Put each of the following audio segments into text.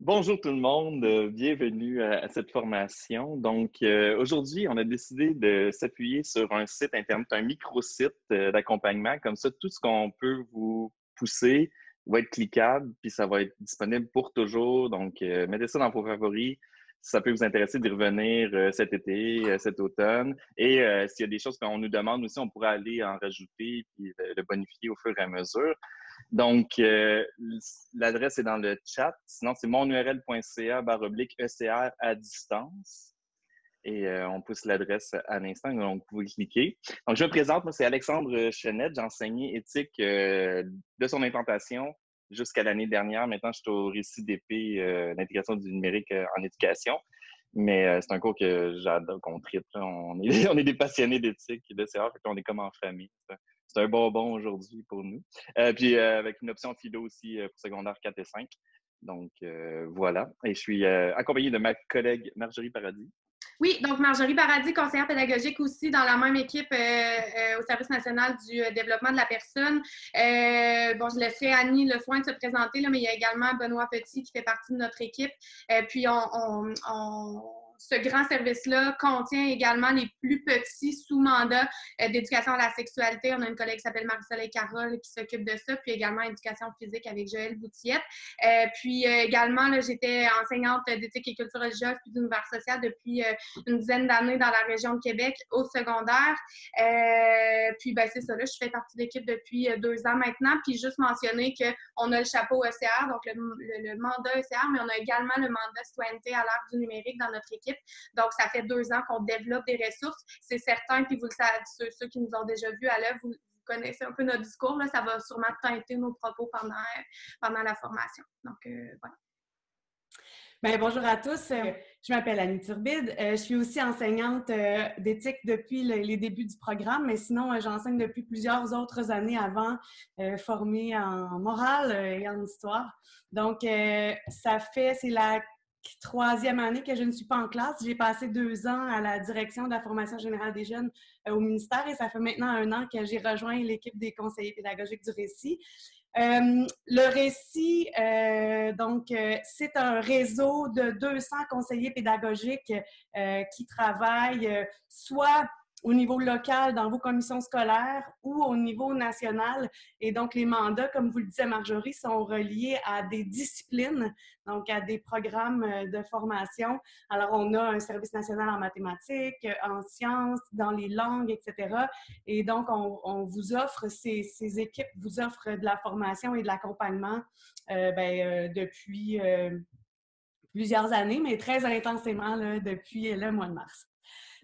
Bonjour tout le monde, euh, bienvenue à, cette formation. Donc euh, aujourd'hui, on a décidé de s'appuyer sur un site internet, un micro-site euh, d'accompagnement. Comme ça, tout ce qu'on peut vous pousser va être cliquable, puis ça va être disponible pour toujours. Donc mettez ça dans vos favoris. Ça peut vous intéresser d'y revenir cet été, cet automne. Et s'il y a des choses qu'on nous demande aussi, on pourra aller en rajouter puis le bonifier au fur et à mesure. Donc, euh, l'adresse est dans le chat. Sinon, c'est monurl.ca baroblique ECR à distance. Et euh, on pousse l'adresse à l'instant, donc vous pouvez cliquer. Donc, je me présente, moi, c'est Alexandre Chenette. J'ai enseigné éthique euh, de son implantation jusqu'à l'année dernière. Maintenant, je suis au récit d'épée, l'intégration du numérique en éducation. Mais c'est un cours que j'adore, qu'on tripe. On est, on est des passionnés d'éthique et de CR, on est comme en famille c'est un bonbon aujourd'hui pour nous. Euh, puis euh, avec une option philo aussi euh, pour secondaire 4 et 5. Donc voilà. Et je suis accompagné de ma collègue Marjorie Paradis. Oui, donc Marjorie Paradis, conseillère pédagogique aussi dans la même équipe au Service national du développement de la personne. bon, je laisserai Annie le soin de se présenter, là, mais il y a également Benoît Petit qui fait partie de notre équipe. puis on ce grand service-là contient également les plus petits sous mandat euh, d'éducation à la sexualité. On a une collègue qui s'appelle Marie-Soleil Carole qui s'occupe de ça, puis également éducation physique avec Joël Boutillette. Euh, puis euh, également, j'étais enseignante d'éthique et culture religieuse puis d'univers social depuis une dizaine d'années dans la région de Québec au secondaire. puis ben, c'est ça, là, je fais partie de l'équipe depuis deux ans maintenant. Puis juste mentionner qu'on a le chapeau ECR, donc le, mandat ECR, mais on a également le mandat citoyenneté à l'ère du numérique dans notre équipe donc, ça fait deux ans qu'on développe des ressources. C'est certain, puis vous le savez, ceux, qui nous ont déjà vus à l'œuvre, vous, connaissez un peu notre discours. Ça va sûrement teinter nos propos pendant, pendant la formation. Donc, euh, voilà. Bien, bonjour à tous. Euh, je m'appelle Annie Turbide. Euh, je suis aussi enseignante d'éthique depuis les débuts du programme, mais sinon, j'enseigne depuis plusieurs autres années avant, formée en morale et en histoire. Donc, ça fait, c'est la troisième année que je ne suis pas en classe. J'ai passé deux ans à la direction de la formation générale des jeunes euh, au ministère et ça fait maintenant un an que j'ai rejoint l'équipe des conseillers pédagogiques du récit. Euh, le récit, euh, donc, c'est un réseau de 200 conseillers pédagogiques qui travaillent soit au niveau local dans vos commissions scolaires ou au niveau national. Et donc, les mandats, comme vous le disait Marjorie, sont reliés à des disciplines, donc à des programmes euh, de formation. Alors, on a un service national en mathématiques, en sciences, dans les langues, etc. Et donc, on, vous offre, ces, équipes vous offrent de la formation et de l'accompagnement euh, ben, euh, depuis plusieurs années, mais très intensément depuis le mois de mars.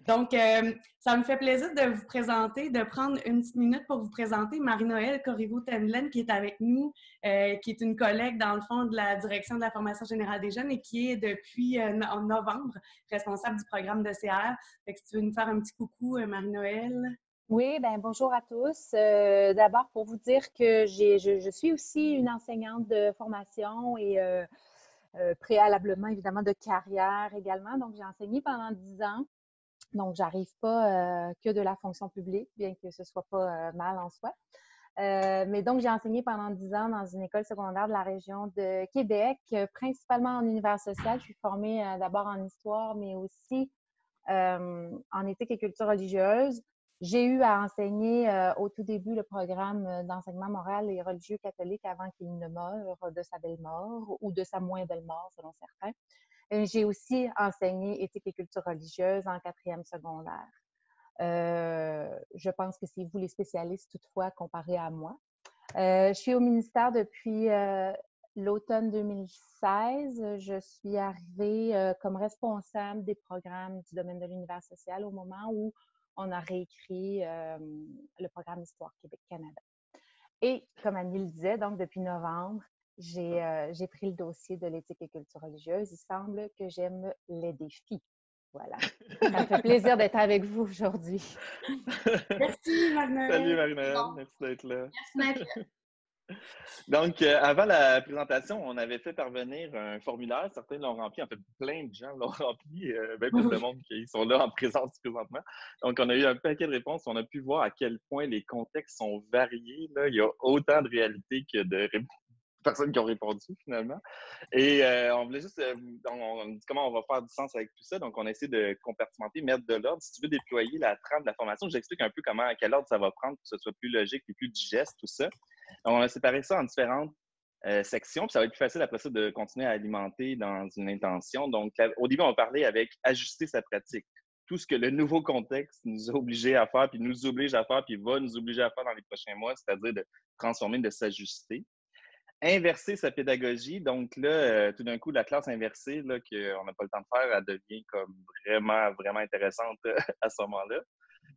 Donc, euh, ça me fait plaisir de vous présenter, de prendre une petite minute pour vous présenter Marie-Noël Corriveau-Tenlen, qui est avec nous, euh, qui est une collègue, dans le fond, de la direction de la formation générale des jeunes et qui est depuis euh, en novembre responsable du programme de CR. Fait que si tu veux nous faire un petit coucou, Marie-Noël. Oui, ben bonjour à tous. D'abord, pour vous dire que je, je, suis aussi une enseignante de formation et préalablement, évidemment, de carrière également. Donc, j'ai enseigné pendant dix ans donc, j'arrive pas euh, que de la fonction publique, bien que ce soit pas euh, mal en soi. Euh, mais donc, j'ai enseigné pendant dix ans dans une école secondaire de la région de Québec, principalement en univers social. Je suis formée d'abord en histoire, mais aussi en éthique et culture religieuse. J'ai eu à enseigner au tout début le programme d'enseignement moral et religieux catholique avant qu'il ne meure de sa belle mort ou de sa moins belle mort, selon certains. Euh, j'ai aussi enseigné éthique et culture religieuse en quatrième secondaire. Euh, je pense que c'est vous les spécialistes toutefois comparé à moi. Euh, je suis au ministère depuis l'automne 2016. Je suis arrivée comme responsable des programmes du domaine de l'univers social au moment où on a réécrit le programme Histoire Québec-Canada. Et comme Annie le disait, donc depuis novembre, euh, j'ai pris le dossier de l'éthique et culture religieuse. Il semble que j'aime les défis. Voilà. Ça me fait plaisir d'être avec vous aujourd'hui. Merci, Marina. Salut, Marina. Merci d'être là. Merci, Donc, euh, avant la présentation, on avait fait parvenir un formulaire. Certains l'ont rempli. En fait, plein de gens l'ont rempli. Euh, même plus de monde qui sont là en présence présentement. Donc, on a eu un paquet de réponses. On a pu voir à quel point les contextes sont variés. Là. Il y a autant de réalités que de, personnes qui ont répondu finalement. Et euh, on voulait juste, euh, on, dit comment on va faire du sens avec tout ça. Donc, on a essayé de compartimenter, mettre de l'ordre. Si tu veux déployer la trame de la formation, j'explique un peu comment, à quel ordre ça va prendre pour que ce soit plus logique et plus digeste, tout ça. On a séparé ça en différentes euh, sections. Puis ça va être plus facile après ça de continuer à alimenter dans une intention. Donc, au début, on va parler avec ajuster sa pratique. Tout ce que le nouveau contexte nous a obligé à faire, puis nous oblige à faire, puis va nous obliger à faire dans les prochains mois, c'est-à-dire de transformer, de s'ajuster inverser sa pédagogie. Donc là, euh, tout d'un coup, la classe inversée, là, qu'on n'a pas le temps de faire, elle devient comme vraiment, vraiment intéressante à ce moment-là.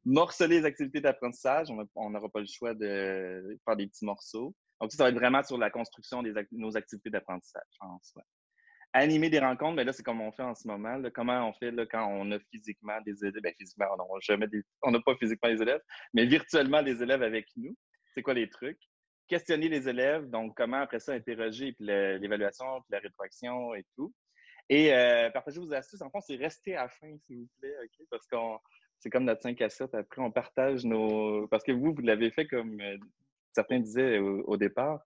Morceler les activités d'apprentissage, on n'aura pas le choix de faire des petits morceaux. Donc, ça va être vraiment sur la construction de nos activités d'apprentissage en soi. Animer des rencontres, mais ben là, c'est comme on fait en ce moment. Comment on fait là, quand on a physiquement des élèves? Ben, physiquement, on n'a pas physiquement des élèves, mais virtuellement des élèves avec nous. C'est quoi les trucs? Questionner les élèves, donc comment après ça interroger, puis l'évaluation, puis la rétroaction et tout. Et euh, partager vos astuces, en fond, c'est rester à la fin, s'il vous plaît? Parce qu'on c'est comme notre 5 à 7. Après, on partage nos. Parce que vous, vous l'avez fait comme euh, certains disaient au, départ.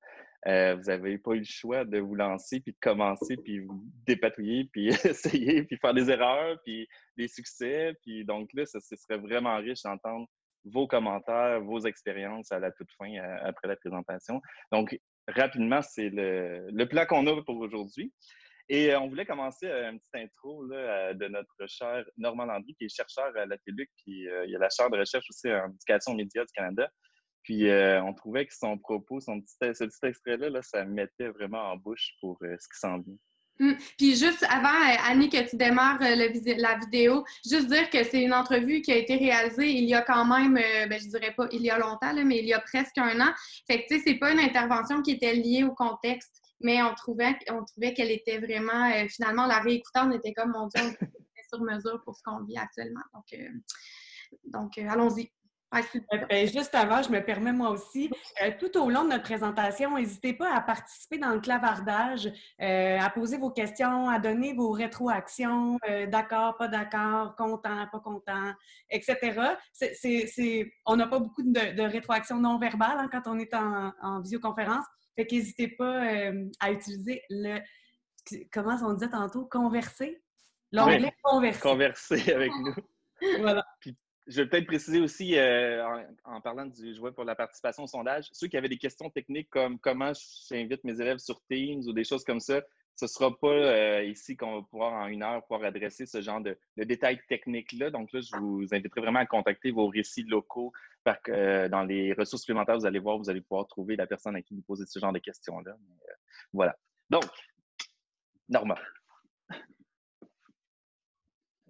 Euh, vous n'avez pas eu le choix de vous lancer, puis de commencer, puis vous dépatouiller, puis essayer, puis faire des erreurs, puis des succès. Puis donc là, ce serait vraiment riche d'entendre vos commentaires, vos expériences à la toute fin, euh, après la présentation. Donc, rapidement, c'est le, le plan qu'on a pour aujourd'hui. Et euh, on voulait commencer euh, une petite intro de notre cher Normand Landry, qui est chercheur à la TELUC, puis il y a la chaire de recherche aussi en éducation médias du Canada. Puis on trouvait que son propos, son petit, ce petit extrait-là, là, ça mettait vraiment en bouche pour ce qui s'en vient. Mm. Puis juste avant, euh, Annie, que tu démarres euh, la vidéo, juste dire que c'est une entrevue qui a été réalisée il y a quand même, euh, ben, je dirais pas il y a longtemps, mais il y a presque un an. Fait que, tu sais, c'est pas une intervention qui était liée au contexte, mais on trouvait, on trouvait qu'elle était vraiment, finalement, la réécoutant, on était comme, mon Dieu, on était sur mesure pour ce qu'on vit actuellement. Donc, donc allons-y. Ben, juste avant, je me permets moi aussi, euh, tout au long de notre présentation, n'hésitez pas à participer dans le clavardage, euh, à poser vos questions, à donner vos rétroactions, euh, d'accord, pas d'accord, content, pas content, etc. on n'a pas beaucoup de, rétroactions non verbales hein, quand on est en, en visioconférence, fait qu'hésitez pas à utiliser le, comment on disait tantôt, converser, l'onglet converser. Converser avec nous. voilà je vais peut-être préciser aussi, euh, en, parlant du jouet pour la participation au sondage, ceux qui avaient des questions techniques comme comment j'invite mes élèves sur Teams ou des choses comme ça, ce ne sera pas euh, ici qu'on va pouvoir en une heure pouvoir adresser ce genre de, détails techniques-là. Donc là, je vous inviterai vraiment à contacter vos récits locaux. Euh, dans les ressources supplémentaires, vous allez voir, vous allez pouvoir trouver la personne à qui vous posez ce genre de questions-là. voilà. Donc,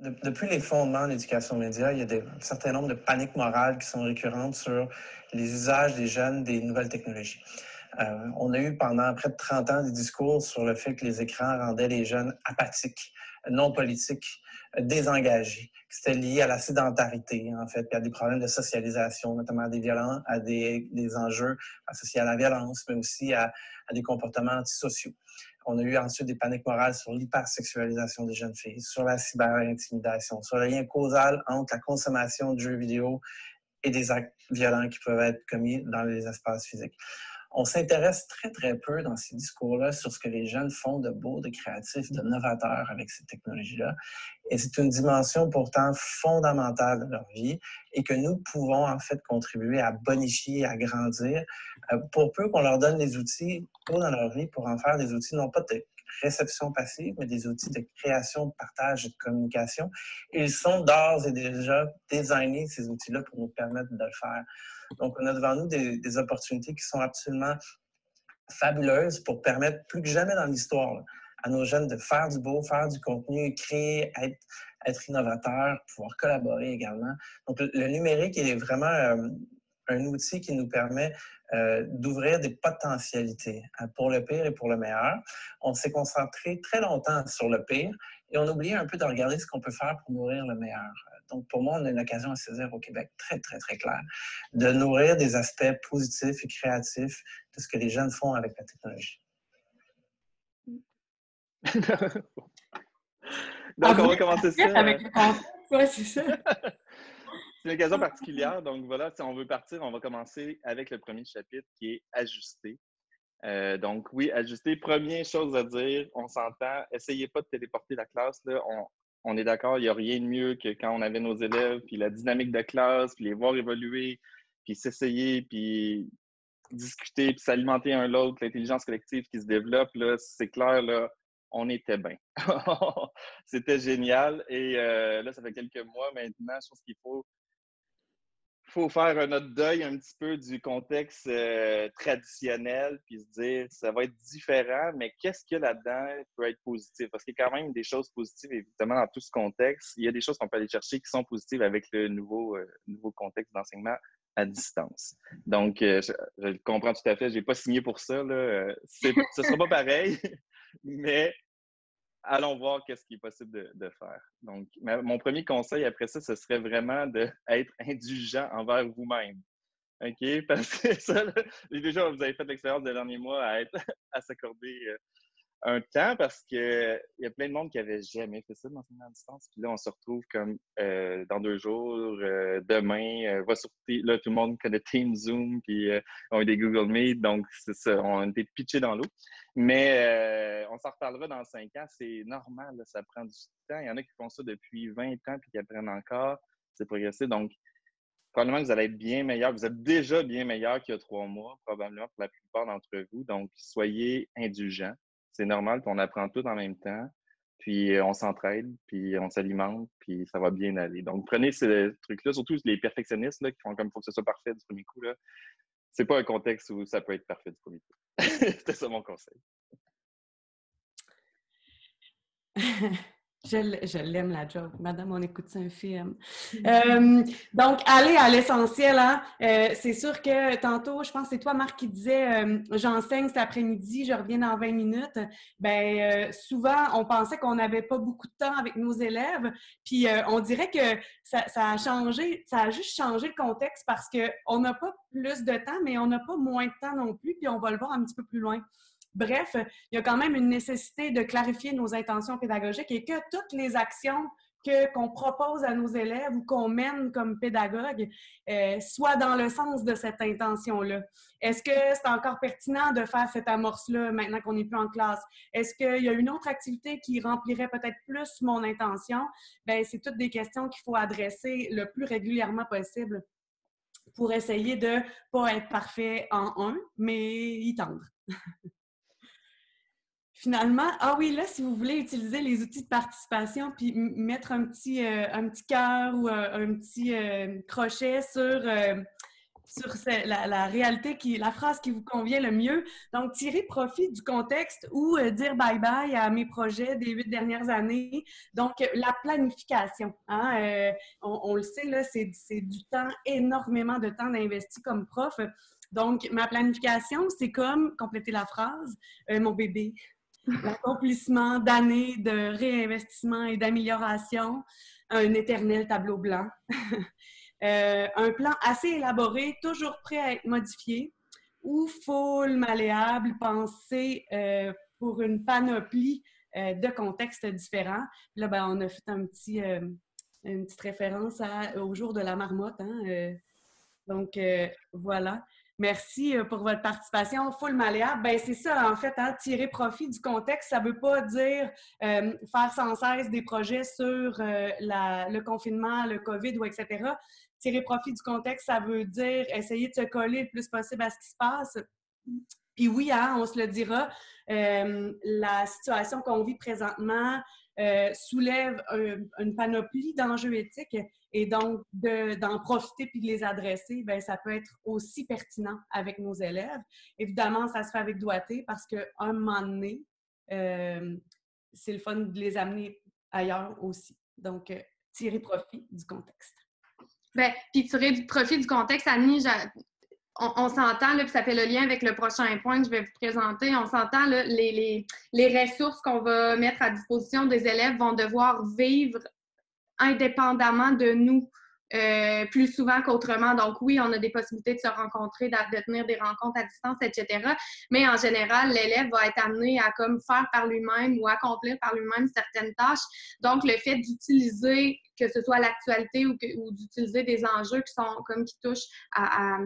depuis les fondements de l'éducation média, il y a des, un certain nombre de paniques morales qui sont récurrentes sur les usages des jeunes des nouvelles technologies. Euh, on a eu pendant près de 30 ans des discours sur le fait que les écrans rendaient les jeunes apathiques, non politiques, désengagés, que c'était lié à la sédentarité, en fait, puis à des problèmes de socialisation, notamment à des violences, à des, enjeux associés à la violence, mais aussi à des comportements antisociaux. On a eu ensuite des paniques morales sur l'hypersexualisation des jeunes filles, sur la cyberintimidation, sur le lien causal entre la consommation de jeux vidéo et des actes violents qui peuvent être commis dans les espaces physiques on s'intéresse très, très peu dans ces discours-là sur ce que les jeunes font de beau, de créatif, de novateur avec ces technologies-là. Et c'est une dimension pourtant fondamentale de leur vie et que nous pouvons en fait contribuer à bonifier, à grandir, euh, pour peu qu'on leur donne les outils pour dans leur vie pour en faire des outils non pas de réception passive, mais des outils de création, de partage et de communication. ils sont d'ores et déjà designés, ces outils-là, pour nous permettre de le faire. Donc, on a devant nous des, opportunités qui sont absolument fabuleuses pour permettre plus que jamais dans l'histoire à nos jeunes de faire du beau, faire du contenu, créer, être, être innovateur, pouvoir collaborer également. Donc, le, numérique est vraiment euh, un outil qui nous permet euh, d'ouvrir des potentialités hein, pour le pire et pour le meilleur. On s'est concentré très longtemps sur le pire et on a oublié un peu de regarder ce qu'on peut faire pour nourrir le meilleur. Donc, pour moi, on a une occasion à saisir au Québec très, très, très claire de nourrir des aspects positifs et créatifs de ce que les jeunes font avec la technologie. Donc, on va commencer ça. Avec le c'est ça. C'est une occasion particulière. Donc voilà, si on veut partir, on va commencer avec le premier chapitre qui est ajusté. Euh, donc, oui, ajuster. Première chose à dire, on s'entend, essayez pas de téléporter la classe. Là. On, est d'accord, il n'y a rien de mieux que quand on avait nos élèves, puis la dynamique de classe, puis les voir évoluer, puis s'essayer, puis discuter, puis s'alimenter un l'autre, l'intelligence collective qui se développe, là, c'est clair, là, on était bien. C'était génial. Et euh, là, ça fait quelques mois maintenant. Je pense qu'il faut, faut faire un autre deuil un petit peu du contexte euh, traditionnel, puis se dire ça va être différent, mais qu'est-ce qu'il y a là-dedans peut être positif? Parce qu'il y a quand même des choses positives, évidemment, dans tout ce contexte. Il y a des choses qu'on peut aller chercher qui sont positives avec le nouveau, euh, nouveau contexte d'enseignement à distance. Donc, je, je, comprends tout à fait. Je n'ai pas signé pour ça. Là. ce ne sera pas pareil, mais allons voir qu'est-ce qui est possible de, faire. Donc, mon premier conseil après ça, ce serait vraiment d'être indulgent envers vous-même. OK? Parce que ça, déjà, vous avez fait l'expérience des derniers mois à, à s'accorder euh, un temps parce qu'il y a plein de monde qui n'avait jamais fait ça dans à distance. Puis là, on se retrouve comme euh, dans deux jours, euh, demain, va sur là, tout le monde connaît Team Zoom, puis on a des Google Meet, donc c'est ça, on a été pitchés dans l'eau. Mais on s'en reparlera dans cinq ans, c'est normal, ça prend du temps. Il y en a qui font ça depuis 20 ans puis qui apprennent encore, c'est progressé. Donc, probablement que vous allez être bien meilleur. Vous êtes déjà bien meilleur qu'il y a trois mois, probablement pour la plupart d'entre vous. Donc, soyez indulgents. C'est normal, qu'on apprend tout en même temps. Puis euh, on s'entraide, puis on s'alimente, puis ça va bien aller. Donc, prenez ces trucs-là, surtout les perfectionnistes là, qui font comme il faut que ce soit parfait du premier coup. C'est pas un contexte où ça peut être parfait du premier coup. C'était ça mon conseil. Je, l'aime, la joke. Madame, on écoute un film. Euh, donc, aller à l'essentiel. Hein? Euh, c'est sûr que tantôt, je pense que c'est toi, Marc, qui disait euh, j'enseigne cet après-midi, je reviens dans 20 minutes. Bien, souvent, on pensait qu'on n'avait pas beaucoup de temps avec nos élèves. Puis, on dirait que ça, ça, a changé, ça a juste changé le contexte parce qu'on n'a pas plus de temps, mais on n'a pas moins de temps non plus. Puis, on va le voir un petit peu plus loin. Bref, il y a quand même une nécessité de clarifier nos intentions pédagogiques et que toutes les actions que qu'on propose à nos élèves ou qu'on mène comme pédagogue euh, soient dans le sens de cette intention-là. Est-ce que c'est encore pertinent de faire cette amorce-là maintenant qu'on n'est plus en classe? Est-ce qu'il y a une autre activité qui remplirait peut-être plus mon intention? Bien, c'est toutes des questions qu'il faut adresser le plus régulièrement possible pour essayer de pas être parfait en un, mais y tendre. Finalement, ah oui, là, si vous voulez utiliser les outils de participation puis mettre un petit, euh, petit cœur ou euh, un petit euh, crochet sur, sur la, réalité, qui, la phrase qui vous convient le mieux. Donc, tirer profit du contexte ou dire bye-bye à mes projets des huit dernières années. Donc, la planification. Hein, on, le sait, là, c'est du temps, énormément de temps d'investi comme prof. Donc, ma planification, c'est comme, compléter la phrase, mon bébé, l'accomplissement d'années de réinvestissement et d'amélioration, un éternel tableau blanc, euh, un plan assez élaboré, toujours prêt à être modifié, ou full malléable, pensé euh, pour une panoplie euh, de contextes différents. Là, ben, on a fait un petit, une petite référence au jour de la marmotte. Hein, donc, voilà. Merci euh, pour votre participation. Full malléable, ben c'est ça en fait, hein, tirer profit du contexte. Ça ne veut pas dire euh, faire sans cesse des projets sur euh, le confinement, le COVID ou etc. Tirer profit du contexte, ça veut dire essayer de se coller le plus possible à ce qui se passe. Puis oui, hein, on se le dira, la situation qu'on vit présentement soulève une panoplie d'enjeux éthiques et donc, d'en profiter puis de les adresser, bien, ça peut être aussi pertinent avec nos élèves. Évidemment, ça se fait avec doigté parce qu'à un moment donné, euh, c'est le fun de les amener ailleurs aussi. Donc, euh, tirer profit du contexte. Bien, puis tirer du profit du contexte, Annie, on, s'entend, puis ça fait le lien avec le prochain point que je vais vous présenter. On s'entend, les, les, ressources qu'on va mettre à disposition des élèves vont devoir vivre indépendamment de nous. Euh, plus souvent qu'autrement. Donc oui, on a des possibilités de se rencontrer, de tenir des rencontres à distance, etc. Mais en général, l'élève va être amené à comme faire par lui-même ou accomplir par lui-même certaines tâches. Donc le fait d'utiliser que ce soit l'actualité ou, d'utiliser des enjeux qui sont comme qui touchent à,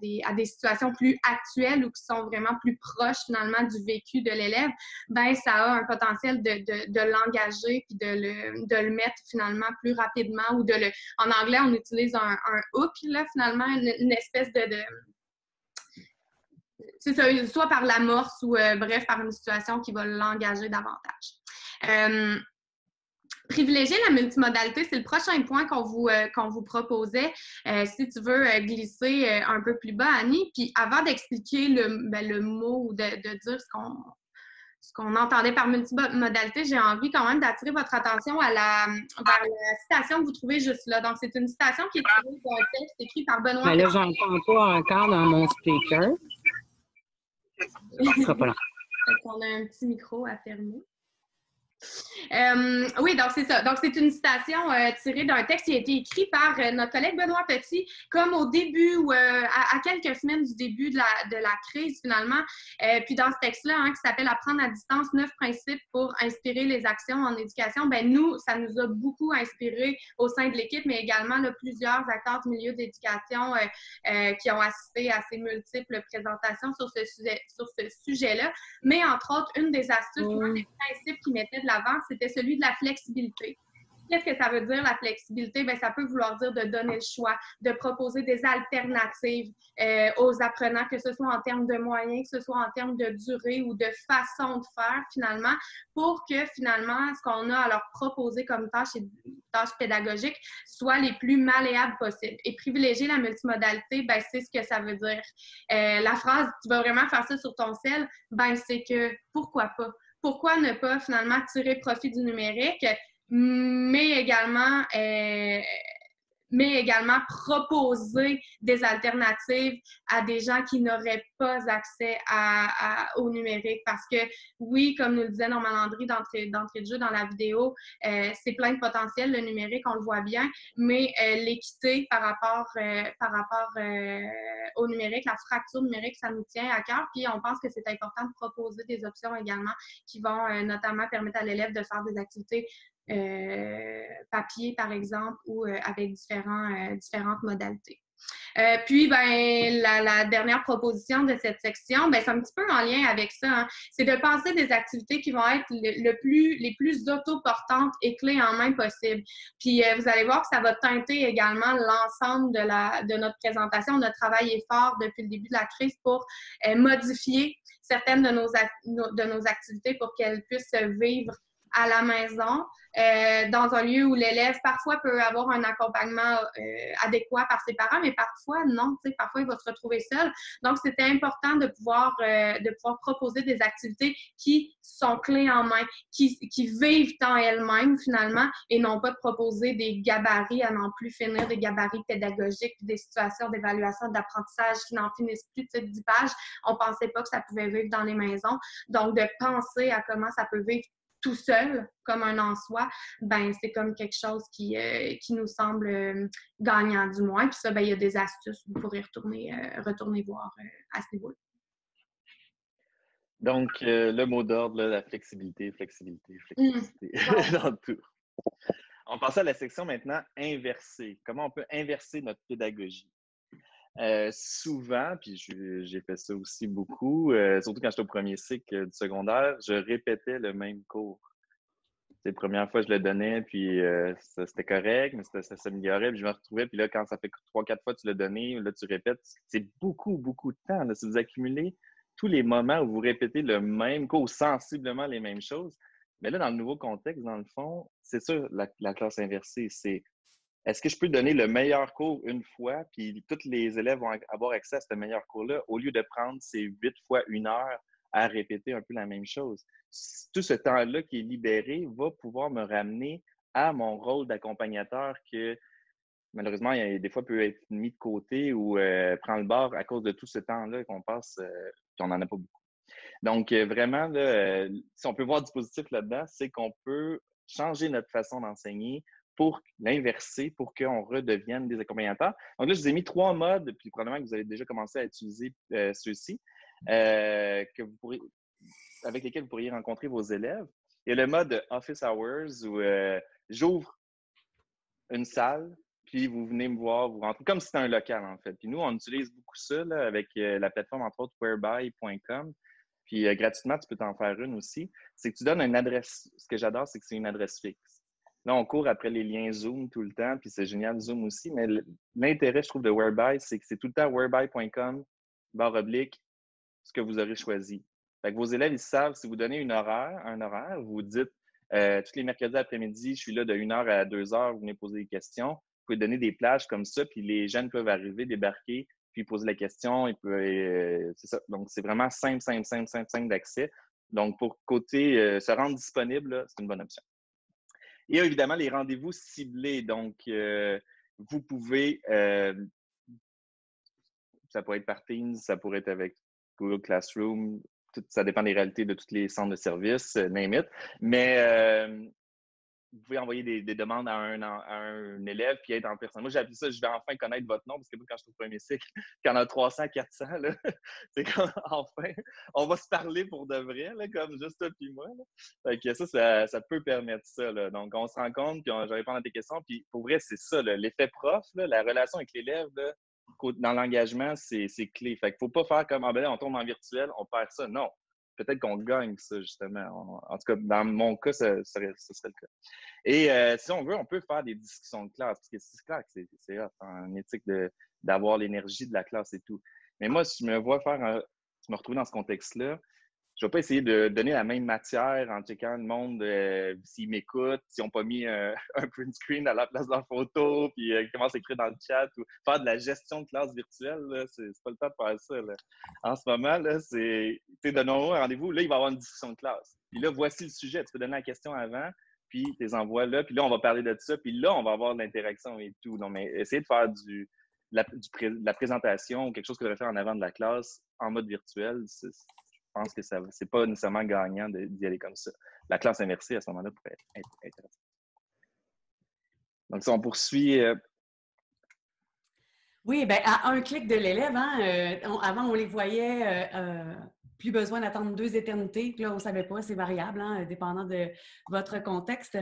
des, à, des, situations plus actuelles ou qui sont vraiment plus proches finalement du vécu de l'élève, ben ça a un potentiel de, de, l'engager puis de le, de le mettre finalement plus rapidement ou de le... En anglais, on utilise un, hook, là, finalement, une, espèce de... de c'est ça, soit par l'amorce ou euh, bref, par une situation qui va l'engager davantage. Euh, privilégier la multimodalité, c'est le prochain point qu'on vous, euh, qu'on vous proposait. Euh, si tu veux euh, glisser un peu plus bas, Annie. Puis avant d'expliquer le, ben, le, mot ou de, de, dire ce qu'on ce qu'on entendait par multimodalité, j'ai envie quand même d'attirer votre attention à la, vers la citation que vous trouvez juste là. Donc, c'est une citation qui est tirée d'un texte écrit par Benoît. Mais ben là, j'entends pas encore dans mon speaker. Ce sera pas là. On a un petit micro à fermer. Euh, oui, donc c'est ça. Donc, c'est une citation euh, tirée d'un texte qui a été écrit par euh, notre collègue Benoît Petit, comme au début ou à, quelques semaines du début de la, de la crise, finalement. puis dans ce texte-là, hein, qui s'appelle Apprendre à distance, neuf principes pour inspirer les actions en éducation, ben nous, ça nous a beaucoup inspiré au sein de l'équipe, mais également là, plusieurs acteurs du milieu d'éducation qui ont assisté à ces multiples présentations sur ce sujet, sur ce sujet-là. Mais entre autres, une des astuces, un des principes qui mettait de la avant, c'était celui de la flexibilité. Qu'est-ce que ça veut dire, la flexibilité? Bien, ça peut vouloir dire de donner le choix, de proposer des alternatives euh, aux apprenants, que ce soit en termes de moyens, que ce soit en termes de durée ou de façon de faire, finalement, pour que, finalement, ce qu'on a à leur proposer comme tâche et tâches pédagogiques soit les plus malléables possibles. Et privilégier la multimodalité, ben, c'est ce que ça veut dire. Euh, la phrase « tu vas vraiment faire ça sur ton sel », ben, c'est que pourquoi pas? Pourquoi ne pas finalement tirer profit du numérique, mais également euh, mais également proposer des alternatives à des gens qui n'auraient pas accès à, au numérique. Parce que oui, comme nous le disait Norman Landry d'entrée de jeu dans la vidéo, euh, c'est plein de potentiel, le numérique, on le voit bien, mais euh, l'équité par rapport, euh, par rapport au numérique, la fracture numérique, ça nous tient à cœur. Puis on pense que c'est important de proposer des options également qui vont notamment permettre à l'élève de faire des activités euh, papier, par exemple, ou euh, avec différents, euh, différentes modalités. puis, ben, la, dernière proposition de cette section, ben, c'est un petit peu en lien avec ça. Hein. C'est de penser des activités qui vont être le, plus, les plus autoportantes et clés en main possible. Puis, vous allez voir que ça va teinter également l'ensemble de, de notre présentation. Notre travail est fort depuis le début de la crise pour modifier certaines de nos, de nos activités pour qu'elles puissent vivre à la maison, euh, dans un lieu où l'élève parfois peut avoir un accompagnement euh, adéquat par ses parents, mais parfois non, parfois il va se retrouver seul. Donc, c'était important de pouvoir, euh, de pouvoir proposer des activités qui sont clés en main, qui, qui vivent en elles-mêmes finalement, et non pas de proposer des gabarits à n'en plus finir, des gabarits pédagogiques, des situations d'évaluation d'apprentissage qui n'en finissent plus de 10 pages. On pensait pas que ça pouvait vivre dans les maisons. Donc, de penser à comment ça peut vivre tout seul, comme un en soi, ben c'est comme quelque chose qui, euh, qui nous semble euh, gagnant du moins. Puis ça, ben, il y a des astuces, vous pourrez retourner, euh, retourner voir à ce niveau-là. Donc, le mot d'ordre, la flexibilité, flexibilité, flexibilité mmh. dans tout. On passe à la section maintenant inversée. Comment on peut inverser notre pédagogie? Euh, souvent, puis j'ai fait ça aussi beaucoup, euh, surtout quand j'étais au premier cycle du secondaire, je répétais le même cours. la première fois, je le donnais, puis euh, c'était correct, mais ça s'améliorait, puis je me retrouvais, puis là, quand ça fait trois, quatre fois que tu l'as donné, là, tu répètes, c'est beaucoup, beaucoup de temps. Si vous accumulez tous les moments où vous répétez le même cours, sensiblement les mêmes choses, mais là, dans le nouveau contexte, dans le fond, c'est ça, la classe inversée, c'est est-ce que je peux donner le meilleur cours une fois, puis tous les élèves vont avoir accès à ce meilleur cours-là, au lieu de prendre ces huit fois une heure à répéter un peu la même chose? Tout ce temps-là qui est libéré va pouvoir me ramener à mon rôle d'accompagnateur que malheureusement, il y a, des fois peut être mis de côté ou euh, prend le bord à cause de tout ce temps-là qu'on passe, euh, qu'on n'en a pas beaucoup. Donc, euh, vraiment, là, si on peut voir du positif là-dedans, c'est qu'on peut changer notre façon d'enseigner pour l'inverser, pour qu'on redevienne des accompagnateurs. Donc là, je vous ai mis trois modes, puis probablement que vous avez déjà commencé à utiliser euh, ceux-ci, euh, avec lesquels vous pourriez rencontrer vos élèves. Il y a le mode Office Hours où euh, j'ouvre une salle, puis vous venez me voir, vous rentrez comme si c'était un local, en fait. Puis nous, on utilise beaucoup ça avec euh, la plateforme, entre autres, whereby.com. Puis gratuitement, tu peux t'en faire une aussi. C'est que tu donnes une adresse. Ce que j'adore, c'est que c'est une adresse fixe. Là, on court après les liens Zoom tout le temps, puis c'est génial Zoom aussi. Mais l'intérêt, je trouve, de Whereby, c'est que c'est tout le temps whereby.com, barre oblique, ce que vous aurez choisi. Fait que vos élèves, ils savent, si vous donnez une horaire, un horaire, vous dites euh, tous les mercredis après-midi, je suis là de 1h à 2h, vous venez poser des questions. Vous pouvez donner des plages comme ça, puis les jeunes peuvent arriver, débarquer, puis poser la question. Et euh, c'est ça. Donc, c'est vraiment simple, simple, simple, simple, simple d'accès. Donc, pour côté euh, se rendre disponible, c'est une bonne option. Et évidemment, les rendez-vous ciblés. Donc, vous pouvez, ça pourrait être par Teams, ça pourrait être avec Google Classroom, ça dépend des réalités de tous les centres de services, euh, name it. Mais euh, vous pouvez envoyer des, demandes à un, élève puis être en personne. Moi, j'ai appelé ça, je vais enfin connaître votre nom, parce que quand je trouve premier cycle, y en a 300, 400, c'est comme, enfin, on va se parler pour de vrai, comme juste toi et moi. ça, ça, peut permettre ça. Donc, on se rend compte, puis je réponds à tes questions. Puis, pour vrai, c'est ça, l'effet prof, la relation avec l'élève, dans l'engagement, c'est clé. Fait qu'il faut pas faire comme, ah ben on tombe en virtuel, on perd ça. Non. Peut-être qu'on gagne ça, justement. En tout cas, dans mon cas, ce serait, le cas. Et euh, si on veut, on peut faire des discussions de classe, parce que c'est clair que c'est en éthique d'avoir l'énergie de la classe et tout. Mais moi, si je me vois faire, un, je me retrouve dans ce contexte-là, je ne vais pas essayer de donner la même matière en checkant le monde euh, s'ils m'écoutent, s'ils n'ont pas mis euh, un print screen à la place de leur photo, puis euh, commencent à écrire dans le chat ou faire de la gestion de classe virtuelle. C'est pas le temps de faire ça. En ce moment, c'est donnons un rendez-vous. Là, il va y avoir une discussion de classe. Puis là, voici le sujet. Tu peux donner la question avant, puis tu les envoies là, puis là, on va parler de ça, puis là, on va avoir de l'interaction et tout. Non, mais essayez de faire du, la, la présentation ou quelque chose que vous allez faire en avant de la classe en mode virtuel, pense que ce n'est pas nécessairement gagnant d'y aller comme ça. La classe inversée, à ce moment-là, pourrait être intéressante. Donc, si on poursuit. Euh, oui, bien, à un clic de l'élève, hein, euh, avant, on les voyait, euh, plus besoin d'attendre deux éternités. Là, on ne savait pas, c'est variable, hein, dépendant de votre contexte.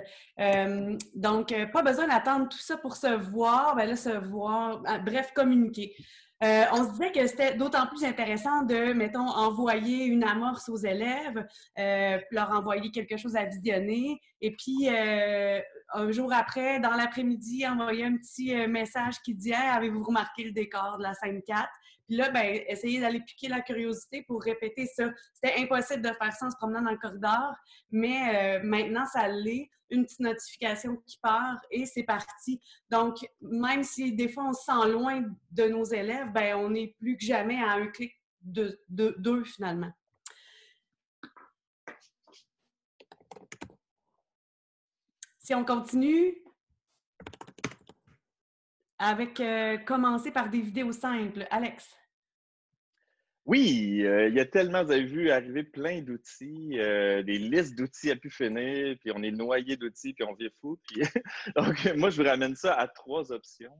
donc, pas besoin d'attendre tout ça pour se voir. Bien là, se voir, bref, communiquer. Euh, on se disait que c'était d'autant plus intéressant de, mettons, envoyer une amorce aux élèves, euh, leur envoyer quelque chose à visionner, et puis euh, un jour après, dans l'après-midi, envoyer un petit message qui dit avez-vous remarqué le décor de la scène 4 Puis là, ben, essayer d'aller piquer la curiosité pour répéter ça. C'était impossible de faire ça en se promenant dans le corridor, mais maintenant, ça l'est une petite notification qui part et c'est parti. Donc, même si des fois on se sent loin de nos élèves, ben on est plus que jamais à un clic de d'eux finalement. Si on continue avec euh, commencer par des vidéos simples. Alex. Oui, euh, il y a tellement, vous avez vu arriver plein d'outils, euh, des listes d'outils à pu finir, puis on est noyé d'outils, puis on vit fou. Donc, moi, je vous ramène ça à trois options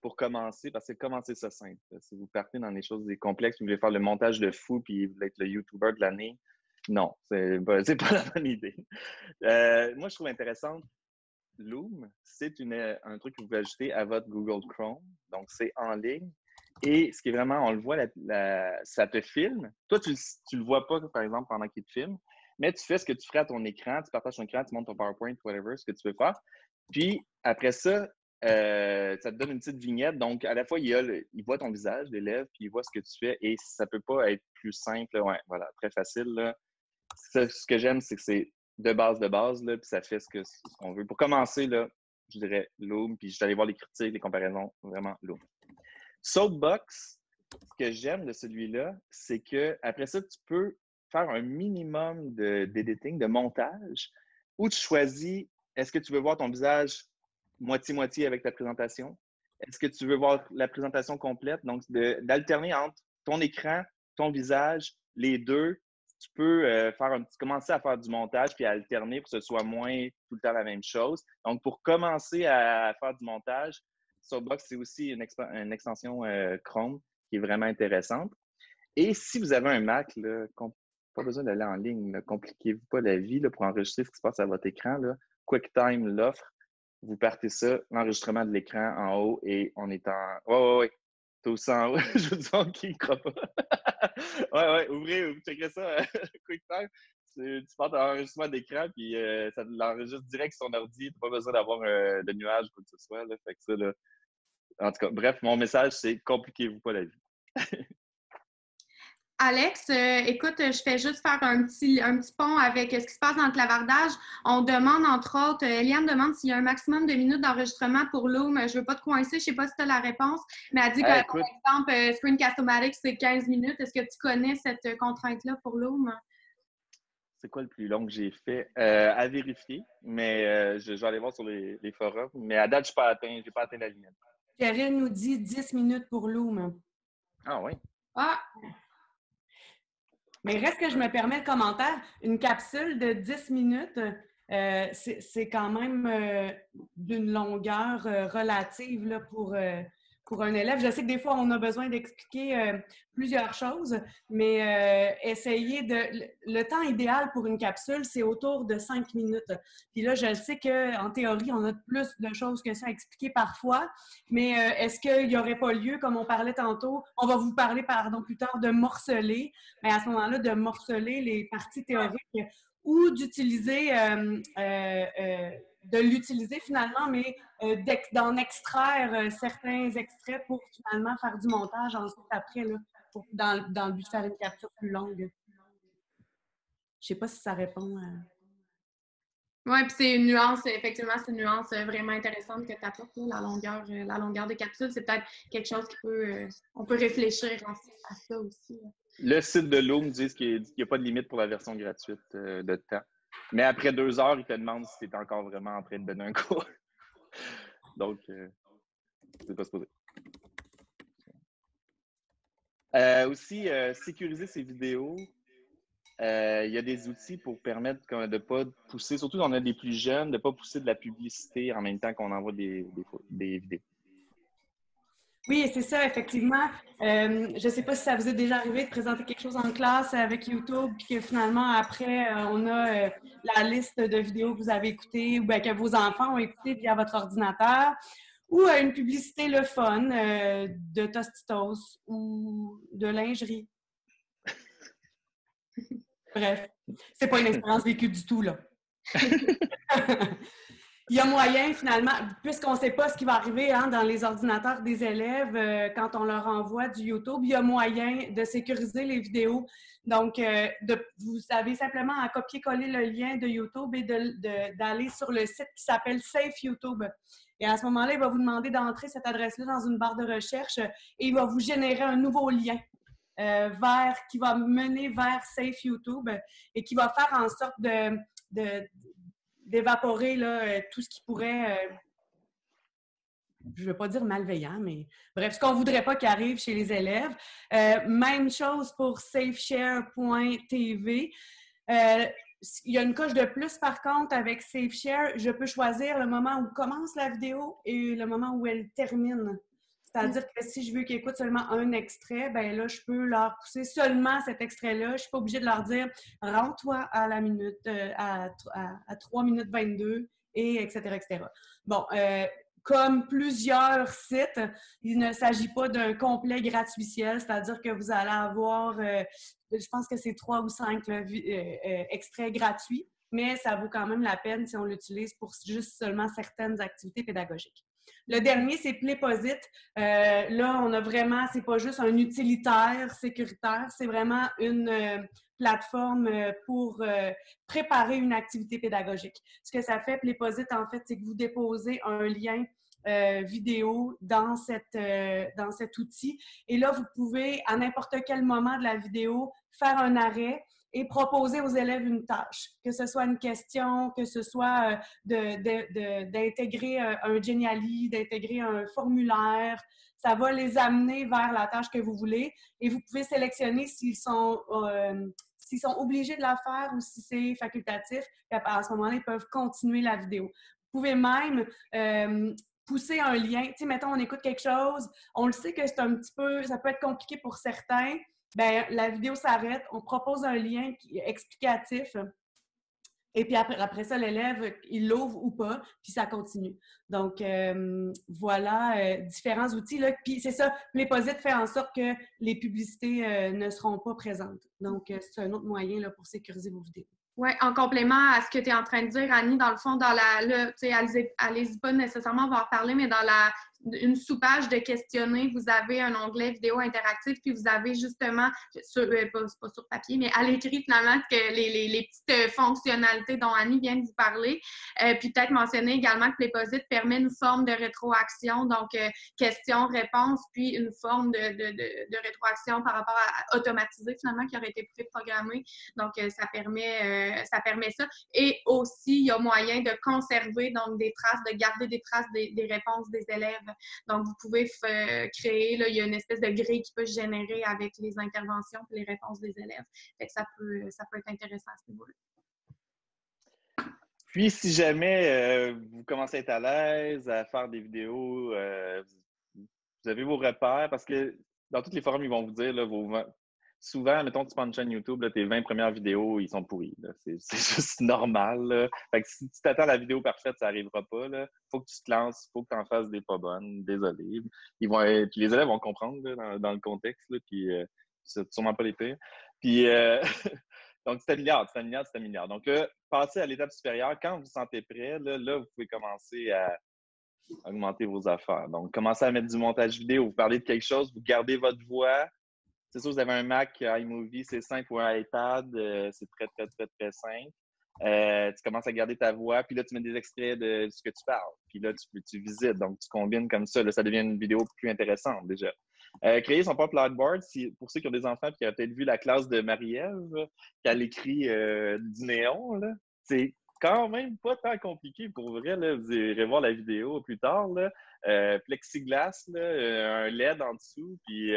pour commencer, parce que commencer ça simple. Si vous partez dans des choses des complexes, vous voulez faire le montage de fou, puis vous voulez être le YouTuber de l'année, non, c'est pas, pas la bonne idée. Euh, moi, je trouve intéressant Loom, c'est un truc que vous pouvez ajouter à votre Google Chrome. Donc, c'est en ligne. Et ce qui est vraiment, on le voit, ça te filme. Toi, tu ne le vois pas, par exemple, pendant qu'il te filme, mais tu fais ce que tu ferais à ton écran, tu partages ton écran, tu montes ton PowerPoint, whatever, ce que tu veux faire. Puis après ça, euh, ça te donne une petite vignette. Donc, à la fois, il, voit ton visage, l'élève, puis il voit ce que tu fais. Et ça peut pas être plus simple. Ouais, voilà, très facile. ce que j'aime, c'est que c'est de base de base, puis ça fait ce qu'on veut. Pour commencer, là, je dirais Loom, puis je suis allé voir les critiques, les comparaisons, vraiment Loom. Soapbox, ce que j'aime de celui-là, c'est que après ça, tu peux faire un minimum d'editing, de, montage, où tu choisis est-ce que tu veux voir ton visage moitié-moitié avec ta présentation? Est-ce que tu veux voir la présentation complète? Donc, d'alterner entre ton écran, ton visage, les deux. Tu peux euh, faire commencer à faire du montage puis alterner pour que ce soit moins tout le temps la même chose. Donc, pour commencer à faire du montage, Soapbox, c'est aussi une, extension euh, Chrome qui est vraiment intéressante. Et si vous avez un Mac, là, pas besoin d'aller en ligne, compliquez-vous pas la vie là, pour enregistrer ce qui se passe à votre écran. QuickTime l'offre. vous partez ça, l'enregistrement de l'écran en haut et on est en. Ouais, ouais, ouais. T'es aussi en haut. Je vous dis qui ne croit pas. ouais, ouais, ouvrez, vous checkerez ça. Quick time. Tu, tu pars l'enregistrement d'écran, puis euh, ça l'enregistre direct sur ton ordi. Tu pas besoin d'avoir euh, de nuages ou quoi que ce soit. Là. Fait que ça, là... En tout cas, bref, mon message, c'est compliquez-vous pas la vie. Alex, euh, écoute, je fais juste faire un petit, un petit pont avec ce qui se passe dans le clavardage. On demande, entre autres, Eliane demande s'il y a un maximum de minutes d'enregistrement pour Loom. Je ne veux pas te coincer, je ne sais pas si tu as la réponse, mais elle dit que, par exemple, euh, Screencast-O-Matic, c'est 15 minutes. Est-ce que tu connais cette contrainte-là pour Loom? C'est quoi le plus long que j'ai fait? Euh, à vérifier, mais je, vais aller voir sur les, forums. Mais à date, je n'ai pas atteint, pas atteint la limite. Karine nous dit 10 minutes pour Loom. Ah oui? Ah! Mais reste que je me permets le commentaire, une capsule de 10 minutes, euh, c'est quand même euh, d'une longueur euh, relative là, pour, pour un élève. Je sais que des fois, on a besoin d'expliquer euh, plusieurs choses, mais euh, essayer de... Le, temps idéal pour une capsule, c'est autour de cinq minutes. Puis là, je sais qu'en théorie, on a plus de choses que ça à expliquer parfois, mais euh, est-ce qu'il n'y aurait pas lieu, comme on parlait tantôt, on va vous parler, pardon, plus tard, de morceler, mais à ce moment-là, de morceler les parties théoriques ou d'utiliser de l'utiliser finalement, mais euh, d'en extraire euh, certains extraits pour finalement faire du montage ensuite après, là, dans, dans, le but de faire une capture plus longue. Je sais pas si ça répond à... Oui, puis c'est une nuance, effectivement, c'est une nuance euh, vraiment intéressante que tu apportes, la longueur, la longueur de capsule. C'est peut-être quelque chose qui peut, on peut réfléchir à, ça aussi. Le site de Loom dit qu'il n'y a pas de limite pour la version gratuite de temps. Mais après deux heures, il te demande si tu es encore vraiment en train de donner un cours. Donc, euh, c'est pas supposé. Euh, aussi, euh, sécuriser ses vidéos. Euh, il y a des outils pour permettre de ne pas pousser, surtout quand on a des plus jeunes, de ne pas pousser de la publicité en même temps qu'on envoie des vidéos. Oui, c'est ça, effectivement. Euh, je ne sais pas si ça vous est déjà arrivé de présenter quelque chose en classe avec YouTube, puis que finalement, après, euh, on a euh, la liste de vidéos que vous avez écoutées ou bien que vos enfants ont écoutées via votre ordinateur, ou une publicité le fun de Tostitos ou de lingerie. Bref, c'est pas une expérience vécue du tout, là. il y a moyen, finalement, puisqu'on ne sait pas ce qui va arriver hein, dans les ordinateurs des élèves euh, quand on leur envoie du YouTube, il y a moyen de sécuriser les vidéos. Donc, euh, vous avez simplement à copier-coller le lien de YouTube et d'aller sur le site qui s'appelle Safe YouTube. Et à ce moment-là, il va vous demander d'entrer cette adresse-là dans une barre de recherche et il va vous générer un nouveau lien. Euh, vers, qui va mener vers Safe YouTube et qui va faire en sorte de, d'évaporer euh, tout ce qui pourrait, euh, je ne veux pas dire malveillant, mais bref, ce qu'on ne voudrait pas qu'il arrive chez les élèves. Euh, même chose pour safeshare.tv. il y a une coche de plus, par contre, avec SafeShare, je peux choisir le moment où commence la vidéo et le moment où elle termine. C'est-à-dire que si je veux qu'ils écoutent seulement un extrait, ben là, je peux leur pousser seulement cet extrait-là. Je ne suis pas obligée de leur dire rends-toi à la minute, euh, à, 3 minutes 22, et etc. etc. Bon, euh, comme plusieurs sites, il ne s'agit pas d'un complet gratuitiel, c'est-à-dire que vous allez avoir, euh, je pense que c'est trois ou cinq extraits gratuits, mais ça vaut quand même la peine si on l'utilise pour juste seulement certaines activités pédagogiques. Le dernier, c'est Playposit. Euh, là, on a vraiment, c'est pas juste un utilitaire sécuritaire, c'est vraiment une euh, plateforme euh, pour préparer une activité pédagogique. Ce que ça fait, Playposit, en fait, c'est que vous déposez un lien vidéo dans, cette, dans cet outil. Et là, vous pouvez, à n'importe quel moment de la vidéo, faire un arrêt et proposer aux élèves une tâche, que ce soit une question, que ce soit euh, d'intégrer euh, un Geniali, d'intégrer un formulaire. Ça va les amener vers la tâche que vous voulez et vous pouvez sélectionner s'ils sont, euh, sont obligés de la faire ou si c'est facultatif. à ce moment-là, ils peuvent continuer la vidéo. Vous pouvez même pousser un lien. Tu sais, mettons, on écoute quelque chose, on le sait que c'est un petit peu, ça peut être compliqué pour certains, ben, la vidéo s'arrête, on propose un lien explicatif Et puis après, après ça, l'élève, il l'ouvre ou pas, puis ça continue. Donc, euh, voilà euh, différents outils. Là. Puis c'est ça, Playposit fait en sorte que les publicités euh, ne seront pas présentes. Donc, c'est un autre moyen là, pour sécuriser vos vidéos. Oui, en complément à ce que tu es en train de dire, Annie, dans le fond, dans la. Allez-y pas nécessairement voir parler, mais dans la une sous-page de questionner, vous avez un onglet vidéo interactif, puis vous avez justement, sur, euh, pas, sur papier, mais à l'écrit finalement, que les, les, petites euh, fonctionnalités dont Annie vient de vous parler. Euh, puis peut-être mentionner également que Playposit permet une forme de rétroaction, donc question-réponse, puis une forme de, de, de, rétroaction par rapport à, automatiser finalement qui aurait été préprogrammé. Donc ça permet ça permet ça. Et aussi, il y a moyen de conserver donc des traces, de garder des traces des, des réponses des élèves donc, vous pouvez créer, là, il y a une espèce de grille qui peut se générer avec les interventions et les réponses des élèves. ça peut, ça peut être intéressant à ce niveau-là. Puis, si jamais euh, vous commencez à être à l'aise à faire des vidéos, euh, vous avez vos repères, parce que dans toutes les forums, ils vont vous dire là, vos, souvent, mettons, tu prends une chaîne YouTube, tes 20 premières vidéos, ils sont pourris. C'est juste normal. Fait que si tu t'attends à la vidéo parfaite, ça n'arrivera pas. Il faut que tu te lances, faut que tu en fasses des pas bonnes. Désolé. Ils vont les élèves vont comprendre dans, le contexte, là, puis euh, c'est sûrement pas les pires. Puis, euh, donc, c'est un milliard, c'est un milliard, c'est un milliard. Donc là, passez à l'étape supérieure. Quand vous vous sentez prêt, là, là, vous pouvez commencer à augmenter vos affaires. Donc, commencez à mettre du montage vidéo. Vous parlez de quelque chose, vous gardez votre voix, c'est sûr, vous avez un Mac iMovie, c'est simple, ou un iPad, euh, c'est très, très, très, très simple. Euh, tu commences à garder ta voix, puis là, tu mets des extraits de ce que tu parles. Puis là, tu, visites. Donc, tu combines comme ça. Là, ça devient une vidéo plus intéressante déjà. Euh, créer son propre lightboard, pour ceux qui ont des enfants qui ont peut-être vu la classe de Marie-Ève, qui a écrit du néon, c'est quand même pas tant compliqué pour vrai. Là. Vous irez voir la vidéo plus tard. Là. plexiglas, un LED en dessous, puis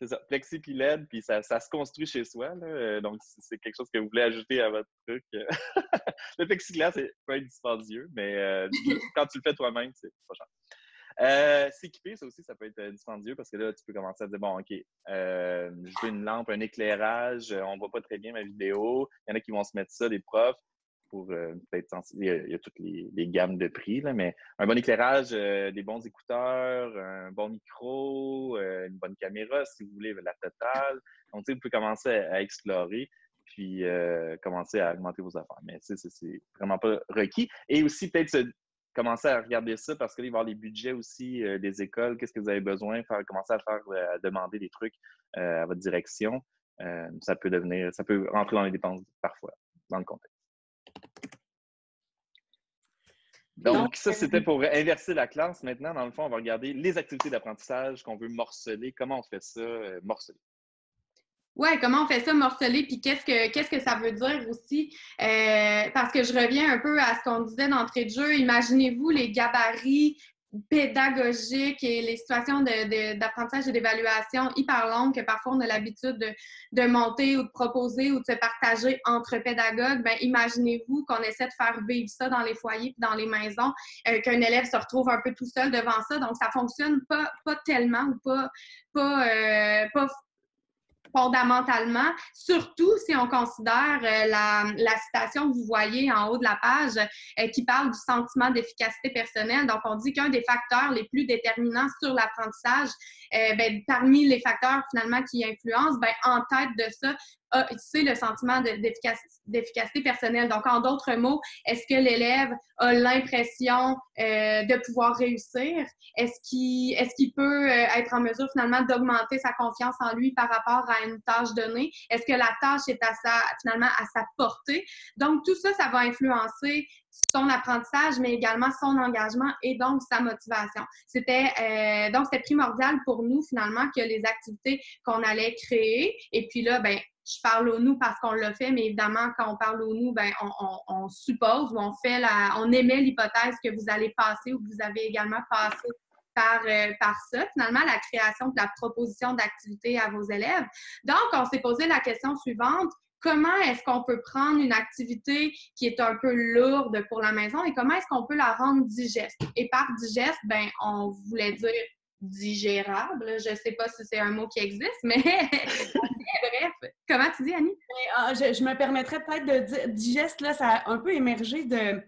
c'est ça, plexi puis LED, puis ça, ça, se construit chez soi. Là. Euh, donc, c'est quelque chose que vous voulez ajouter à votre truc. Euh, le plexiglas c'est pas dispendieux, mais euh, quand tu le fais toi-même, c'est pas cher. S'équiper, ça aussi, ça peut être dispendieux parce que là, tu peux commencer à dire bon, OK, je veux une lampe, un éclairage, on voit pas très bien ma vidéo. Il y en a qui vont se mettre ça, des profs pour euh, peut-être il, y a toutes les, gammes de prix, là, mais un bon éclairage, euh, des bons écouteurs, un bon micro, euh, une bonne caméra, si vous voulez, la totale. Donc, vous pouvez commencer à, explorer, puis commencer à augmenter vos affaires. Mais c'est vraiment pas requis. Et aussi, peut-être commencer à regarder ça parce qu'il va y avoir les budgets aussi des écoles, qu'est-ce que vous avez besoin, commencer à faire, à demander des trucs à votre direction. ça peut devenir, ça peut rentrer dans les dépenses parfois, dans le contexte. Donc, ça, c'était pour inverser la classe. Maintenant, dans le fond, on va regarder les activités d'apprentissage qu'on veut morceler. Comment on fait ça, euh, morceler? Oui, comment on fait ça, morceler, puis qu'est-ce que qu'est-ce que ça veut dire aussi? Euh, parce que je reviens un peu à ce qu'on disait d'entrée de jeu. Imaginez-vous les gabarits pédagogiques et les situations d'apprentissage et d'évaluation hyper longues que parfois on a l'habitude de, monter ou de proposer ou de se partager entre pédagogues, ben imaginez-vous qu'on essaie de faire vivre ça dans les foyers dans les maisons, euh, qu'un élève se retrouve un peu tout seul devant ça. Donc, ça fonctionne pas, pas tellement ou pas, pas, euh, pas fondamentalement, surtout si on considère euh, la, citation que vous voyez en haut de la page euh, qui parle du sentiment d'efficacité personnelle. Donc, on dit qu'un des facteurs les plus déterminants sur l'apprentissage, euh, ben, parmi les facteurs finalement qui influencent, ben, en tête de ça, c'est le sentiment d'efficacité personnelle. Donc, en d'autres mots, est-ce que l'élève a l'impression euh, de pouvoir réussir? Est-ce qu'il est qu'il peut euh, être en mesure finalement d'augmenter sa confiance en lui par rapport à une tâche donnée? Est-ce que la tâche est à sa, finalement à sa portée? Donc, tout ça, ça va influencer son apprentissage, mais également son engagement et donc sa motivation. C'était euh, donc c'était primordial pour nous finalement que les activités qu'on allait créer et puis là ben je parle au nous parce qu'on l'a fait, mais évidemment, quand on parle au nous, ben, on, suppose ou on fait la, on émet l'hypothèse que vous allez passer ou que vous avez également passé par, euh, par ça, finalement, la création de la proposition d'activité à vos élèves. Donc, on s'est posé la question suivante. Comment est-ce qu'on peut prendre une activité qui est un peu lourde pour la maison et comment est-ce qu'on peut la rendre digeste? Et par digeste, ben, on voulait dire digérable. Je ne sais pas si c'est un mot qui existe, mais bref. Comment tu dis, Annie? Ah, je, me permettrais peut-être de dire, digeste, là, ça a un peu émergé de,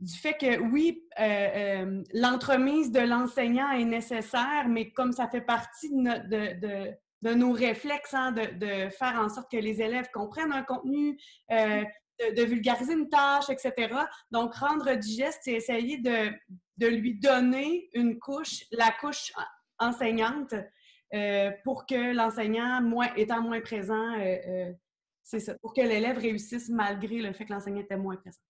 du fait que oui, euh, euh, l'entremise de l'enseignant est nécessaire, mais comme ça fait partie de, de, nos réflexes, hein, de, faire en sorte que les élèves comprennent un contenu, euh, de, vulgariser une tâche, etc. Donc, rendre digeste, c'est essayer de, lui donner une couche, la couche enseignante, pour que l'enseignant, étant moins présent, c'est ça, pour que l'élève réussisse malgré le fait que l'enseignant était moins présent.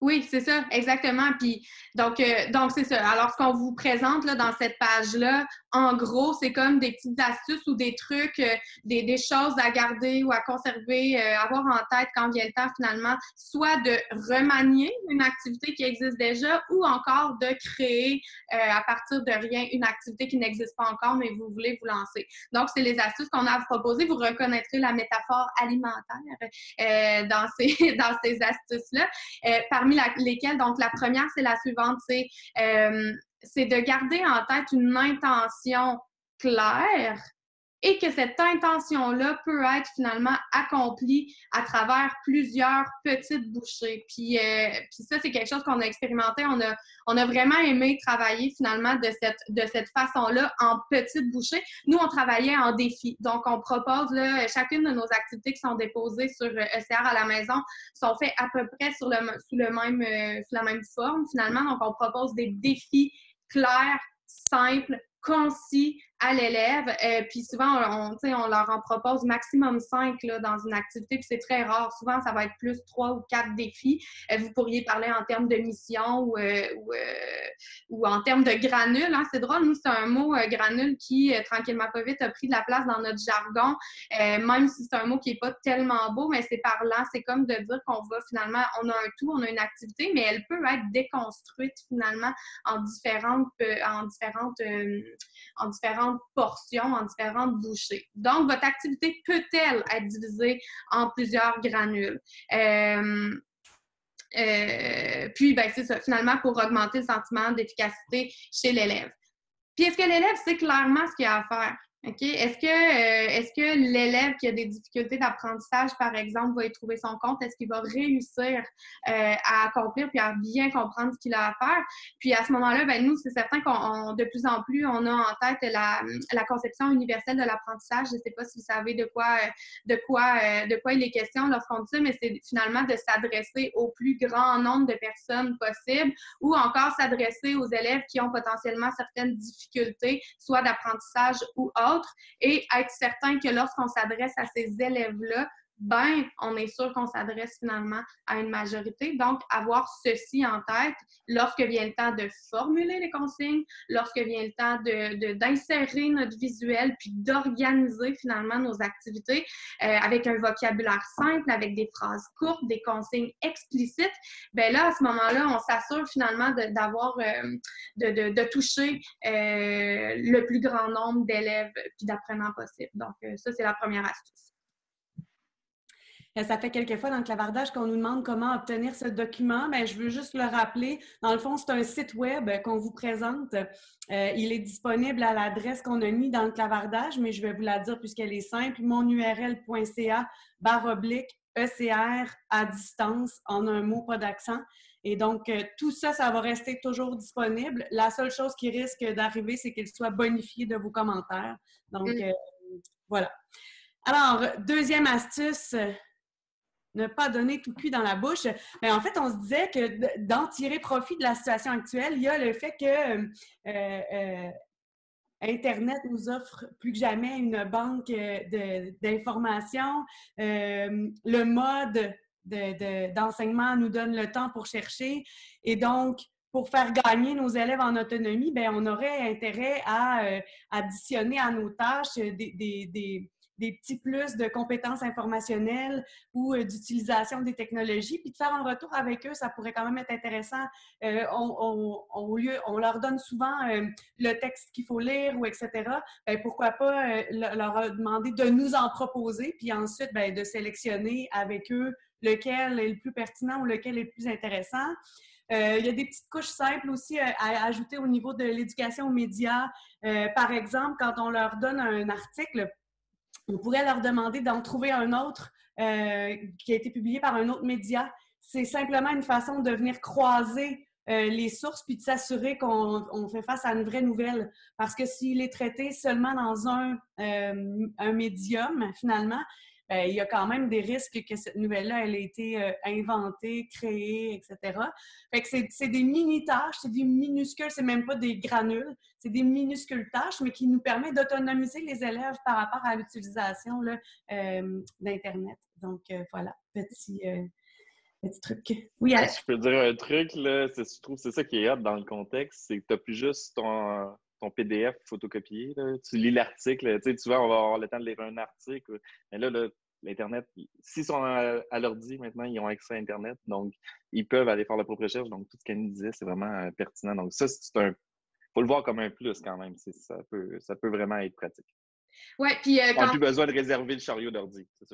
Oui, c'est ça, exactement. Puis donc, euh, donc c'est ça. Alors, ce qu'on vous présente là, dans cette page-là, en gros, c'est comme des petites astuces ou des trucs, euh, des, des, choses à garder ou à conserver, euh, avoir en tête quand vient le temps finalement, soit de remanier une activité qui existe déjà ou encore de créer à partir de rien une activité qui n'existe pas encore, mais vous voulez vous lancer. Donc, c'est les astuces qu'on a à vous proposer. Vous reconnaîtrez la métaphore alimentaire dans ces, dans ces astuces-là. Lesquelles, donc la première, c'est la suivante, c'est euh, de garder en tête une intention claire et que cette intention-là peut être finalement accomplie à travers plusieurs petites bouchées. Puis, euh, puis ça, c'est quelque chose qu'on a expérimenté. On a, on a vraiment aimé travailler finalement de cette, de cette façon-là en petites bouchées. Nous, on travaillait en défi. Donc, on propose, là, chacune de nos activités qui sont déposées sur ECR euh, à la maison sont faites à peu près sur le, sous, le même, euh, sous la même forme finalement. Donc, on propose des défis clairs, simples, concis, à l'élève. Euh, puis souvent, on, on leur en propose maximum cinq là, dans une activité, puis c'est très rare. Souvent, ça va être plus trois ou quatre défis. Euh, vous pourriez parler en termes de mission ou, euh, ou, ou, en termes de granule. Hein. C'est drôle, nous, c'est un mot granule qui, tranquillement pas vite, a pris de la place dans notre jargon, même si c'est un mot qui n'est pas tellement beau, mais c'est parlant. C'est comme de dire qu'on va finalement, on a un tout, on a une activité, mais elle peut être déconstruite finalement en différentes, en différentes, en différentes portions, en différentes bouchées. Donc, votre activité peut-elle être divisée en plusieurs granules? Euh, euh, puis, ben, c'est ça, finalement, pour augmenter le sentiment d'efficacité chez l'élève. Puis, est-ce que l'élève sait clairement ce qu'il a à faire? Est-ce que, euh, est-ce que l'élève qui a des difficultés d'apprentissage, par exemple, va y trouver son compte? Est-ce qu'il va réussir euh, à accomplir puis à bien comprendre ce qu'il a à faire? Puis à ce moment-là, ben, nous, c'est certain qu'on de plus en plus, on a en tête la, la conception universelle de l'apprentissage. Je ne sais pas si vous savez de quoi, de quoi, euh, de quoi il est question lorsqu'on dit ça, mais c'est finalement de s'adresser au plus grand nombre de personnes possible ou encore s'adresser aux élèves qui ont potentiellement certaines difficultés, soit d'apprentissage ou autre et être certain que lorsqu'on s'adresse à ces élèves-là, ben, on est sûr qu'on s'adresse finalement à une majorité. Donc, avoir ceci en tête lorsque vient le temps de formuler les consignes, lorsque vient le temps d'insérer de, notre visuel, puis d'organiser finalement nos activités euh, avec un vocabulaire simple, avec des phrases courtes, des consignes explicites, ben là, à ce moment-là, on s'assure finalement d'avoir, euh, de, de, toucher euh, le plus grand nombre d'élèves puis d'apprenants possible. Donc, ça, c'est la première astuce. Euh, ça fait quelques fois dans le clavardage qu'on nous demande comment obtenir ce document. ben, je veux juste le rappeler. Dans le fond, c'est un site web qu'on vous présente. Euh, il est disponible à l'adresse qu'on a mis dans le clavardage, mais je vais vous la dire puisqu'elle est simple. monurl.ca barre oblique ECR à distance, en un mot, pas d'accent. Et donc, euh, tout ça, ça va rester toujours disponible. La seule chose qui risque d'arriver, c'est qu'il soit bonifié de vos commentaires. Donc, mm. voilà. Alors, deuxième astuce, ne pas donner tout cuit dans la bouche. Mais en fait, on se disait que d'en tirer profit de la situation actuelle, il y a le fait que euh, euh, Internet nous offre plus que jamais une banque euh, d'informations. le mode d'enseignement nous donne le temps pour chercher. Et donc, pour faire gagner nos élèves en autonomie, bien, on aurait intérêt à additionner à nos tâches des petits plus de compétences informationnelles ou euh, d'utilisation des technologies, puis de faire un retour avec eux, ça pourrait quand même être intéressant. Euh, on, leur donne souvent euh, le texte qu'il faut lire ou etc. Ben, pourquoi pas leur demander de nous en proposer, puis ensuite ben, de sélectionner avec eux lequel est le plus pertinent ou lequel est le plus intéressant. il y a des petites couches simples aussi à, ajouter au niveau de l'éducation aux médias. par exemple, quand on leur donne un article, on pourrait leur demander d'en trouver un autre qui a été publié par un autre média. C'est simplement une façon de venir croiser euh, les sources puis de s'assurer qu'on fait face à une vraie nouvelle. Parce que s'il est traité seulement dans un, euh, un médium, finalement, ben, il y a quand même des risques que cette nouvelle-là, elle ait été euh, inventée, créée, etc. Fait que c'est des mini-tâches, c'est des minuscules, c'est même pas des granules, c'est des minuscules tâches, mais qui nous permettent d'autonomiser les élèves par rapport à l'utilisation d'Internet. Donc, voilà, petit, petit truc. Oui, Je peux dire un truc, là, je trouve c'est ça qui est hot dans le contexte, c'est que tu n'as plus juste ton, ton PDF photocopié. Tu lis l'article, tu sais, tu vois, on va avoir le temps de lire un article. Mais là, l'Internet, s'ils sont à, l'ordi maintenant, ils ont accès à Internet, donc ils peuvent aller faire leur propre recherche. Donc, tout ce qu'elle disait, c'est vraiment euh, pertinent. Donc, ça, c'est un. faut le voir comme un plus quand même. Ça ça peut vraiment être pratique. Ouais, puis euh, quand... plus besoin de réserver le chariot d'ordi.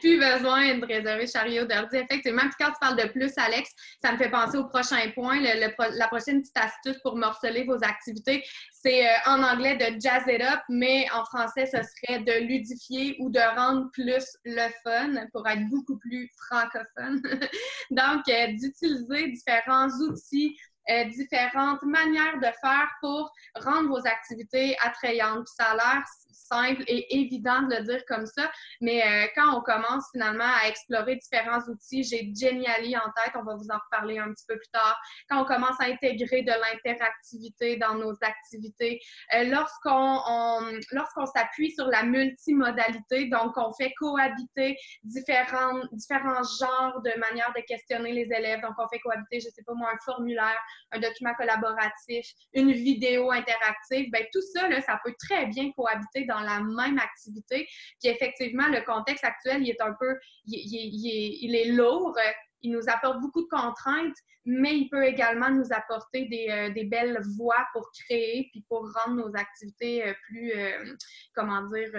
plus besoin de réserver le chariot d'ordi, effectivement. Puis quand tu parles de plus, Alex, ça me fait penser au prochain point. la prochaine petite astuce pour morceler vos activités, c'est euh, en anglais de jazz it up, mais en français, ce serait de ludifier ou de rendre plus le fun pour être beaucoup plus francophone. Donc, euh, d'utiliser différents outils euh, différentes manières de faire pour rendre vos activités attrayantes. ça a l'air simple et évident de le dire comme ça, mais euh, quand on commence finalement à explorer différents outils, j'ai Genially en tête, on va vous en reparler un petit peu plus tard, quand on commence à intégrer de l'interactivité dans nos activités, euh, lorsqu'on lorsqu'on s'appuie sur la multimodalité, donc on fait cohabiter différents, différents genres de manières de questionner les élèves, donc on fait cohabiter, je sais pas moi, un formulaire, un document collaboratif, une vidéo interactive, ben tout ça, là, ça peut très bien cohabiter dans la même activité. Puis effectivement, le contexte actuel, il est un peu, il, est, lourd, il nous apporte beaucoup de contraintes, mais il peut également nous apporter des, euh, belles voies pour créer puis pour rendre nos activités euh, plus, euh, comment dire,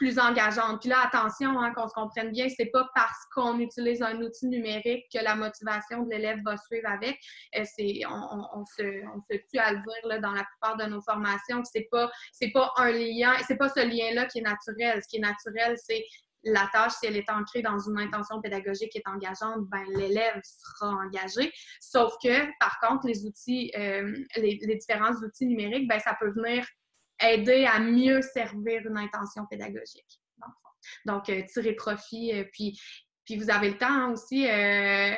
plus engageante. Puis là, attention, hein, qu'on se comprenne bien, c'est pas parce qu'on utilise un outil numérique que la motivation de l'élève va suivre avec. Euh, c'est, on, se, on se tue à le dire là, dans la plupart de nos formations c'est pas, c'est pas un lien, c'est pas ce lien-là qui est naturel. Ce qui est naturel, c'est la tâche, si elle est ancrée dans une intention pédagogique qui est engageante, ben, l'élève sera engagé. Sauf que, par contre, les outils, euh, les, les, différents outils numériques, ben, ça peut venir aider à mieux servir une intention pédagogique. Donc, euh, tirer profit, euh, puis, puis vous avez le temps hein, aussi. Euh,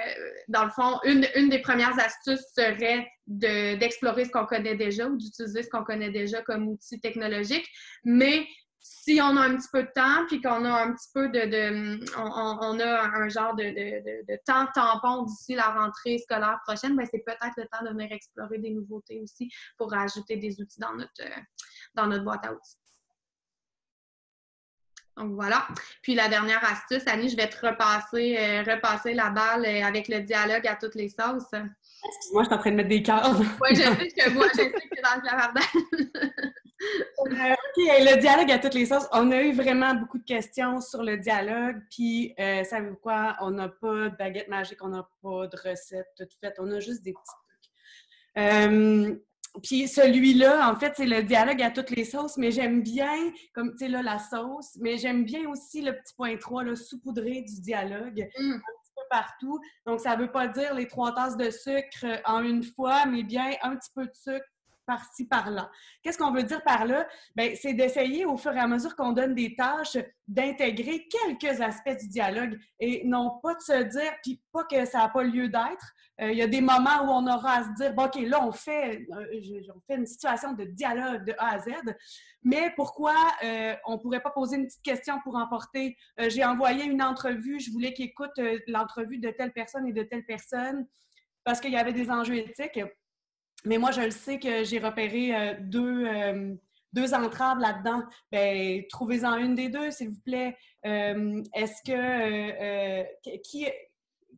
dans le fond, une, une, des premières astuces serait d'explorer ce qu'on connaît déjà ou d'utiliser ce qu'on connaît déjà comme outil technologique, mais si on a un petit peu de temps, puis qu'on a un petit peu de, on, a un genre de, de, temps tampon d'ici la rentrée scolaire prochaine, ben c'est peut-être le temps de venir explorer des nouveautés aussi pour ajouter des outils dans notre, dans notre boîte à outils. Donc voilà. Puis la dernière astuce, Annie, je vais te repasser, euh, repasser la balle euh, avec le dialogue à toutes les sauces. Excuse-moi, je suis en train de mettre des cœurs. oui, je sais que moi, je sais que dans le clavardage. Euh, OK, le dialogue à toutes les sauces. On a eu vraiment beaucoup de questions sur le dialogue. Puis, savez-vous quoi? On n'a pas de baguette magique, on n'a pas de recette toute faite. On a juste des petits trucs. Puis celui-là, en fait, c'est le dialogue à toutes les sauces, mais j'aime bien, comme tu sais, là, la sauce, mais j'aime bien aussi le petit point 3, le saupoudré du dialogue, mm. un petit peu partout. Donc, ça ne veut pas dire les trois tasses de sucre en une fois, mais bien un petit peu de sucre par-ci, par-là. Qu'est-ce qu'on veut dire par là? Bien, c'est d'essayer au fur et à mesure qu'on donne des tâches, d'intégrer quelques aspects du dialogue et non pas de se dire, puis pas que ça n'a pas lieu d'être. Euh, il y a des moments où on aura à se dire, bon, OK, là, on fait, euh, on fait une situation de dialogue de A à Z, mais pourquoi euh, on ne pourrait pas poser une petite question pour emporter? J'ai envoyé une entrevue, je voulais qu'il écoute l'entrevue de telle personne et de telle personne parce qu'il y avait des enjeux éthiques. Mais moi, je le sais que j'ai repéré euh, deux, euh, deux entraves là-dedans. Ben, trouvez-en une des deux, s'il vous plaît. Euh, est-ce que qui,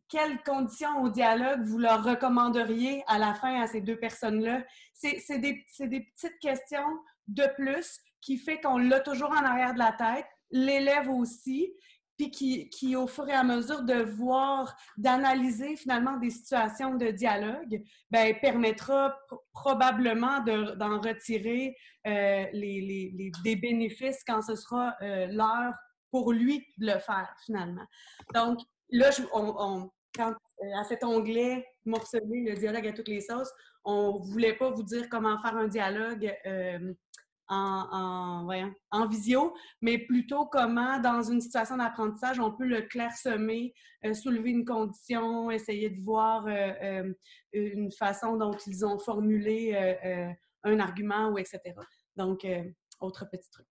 quelles conditions au dialogue vous leur recommanderiez à la fin à ces deux personnes-là? C'est des, des, petites questions de plus qui fait qu'on l'a toujours en arrière de la tête, l'élève aussi, puis qui, qui, au fur et à mesure de voir, d'analyser finalement des situations de dialogue, ben, permettra probablement d'en retirer euh, les, les, des bénéfices quand ce sera euh, l'heure pour lui de le faire finalement. Donc, là, on, quand, euh, à cet onglet morcelé, le dialogue à toutes les sauces, on ne voulait pas vous dire comment faire un dialogue en, en, visio, mais plutôt comment, dans une situation d'apprentissage, on peut le clairsemer, euh, soulever une condition, essayer de voir euh, euh, une façon dont ils ont formulé un argument, ou etc. Donc, autre petit truc.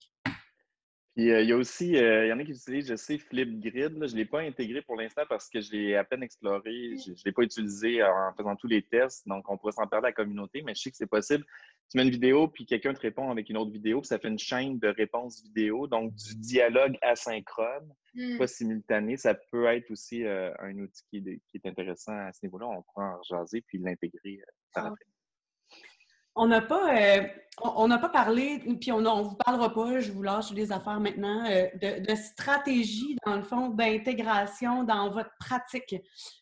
Puis, il y a aussi, il y en a qui utilisent, je sais, Flipgrid. je ne l'ai pas intégré pour l'instant parce que je l'ai à peine exploré. Je ne l'ai pas utilisé en faisant tous les tests. Donc, on pourrait s'en parler à la communauté, mais je sais que c'est possible tu mets une vidéo, puis quelqu'un te répond avec une autre vidéo, puis ça fait une chaîne de réponses vidéo, donc du dialogue asynchrone, hmm. pas simultané. Ça peut être aussi euh, un outil qui, est intéressant à ce niveau-là. On pourra en jaser puis l'intégrer euh, par ah. On n'a pas, euh, on n'a pas parlé, puis on ne vous parlera pas, je vous lâche les affaires maintenant, euh, de, stratégie, dans le fond, d'intégration dans votre pratique.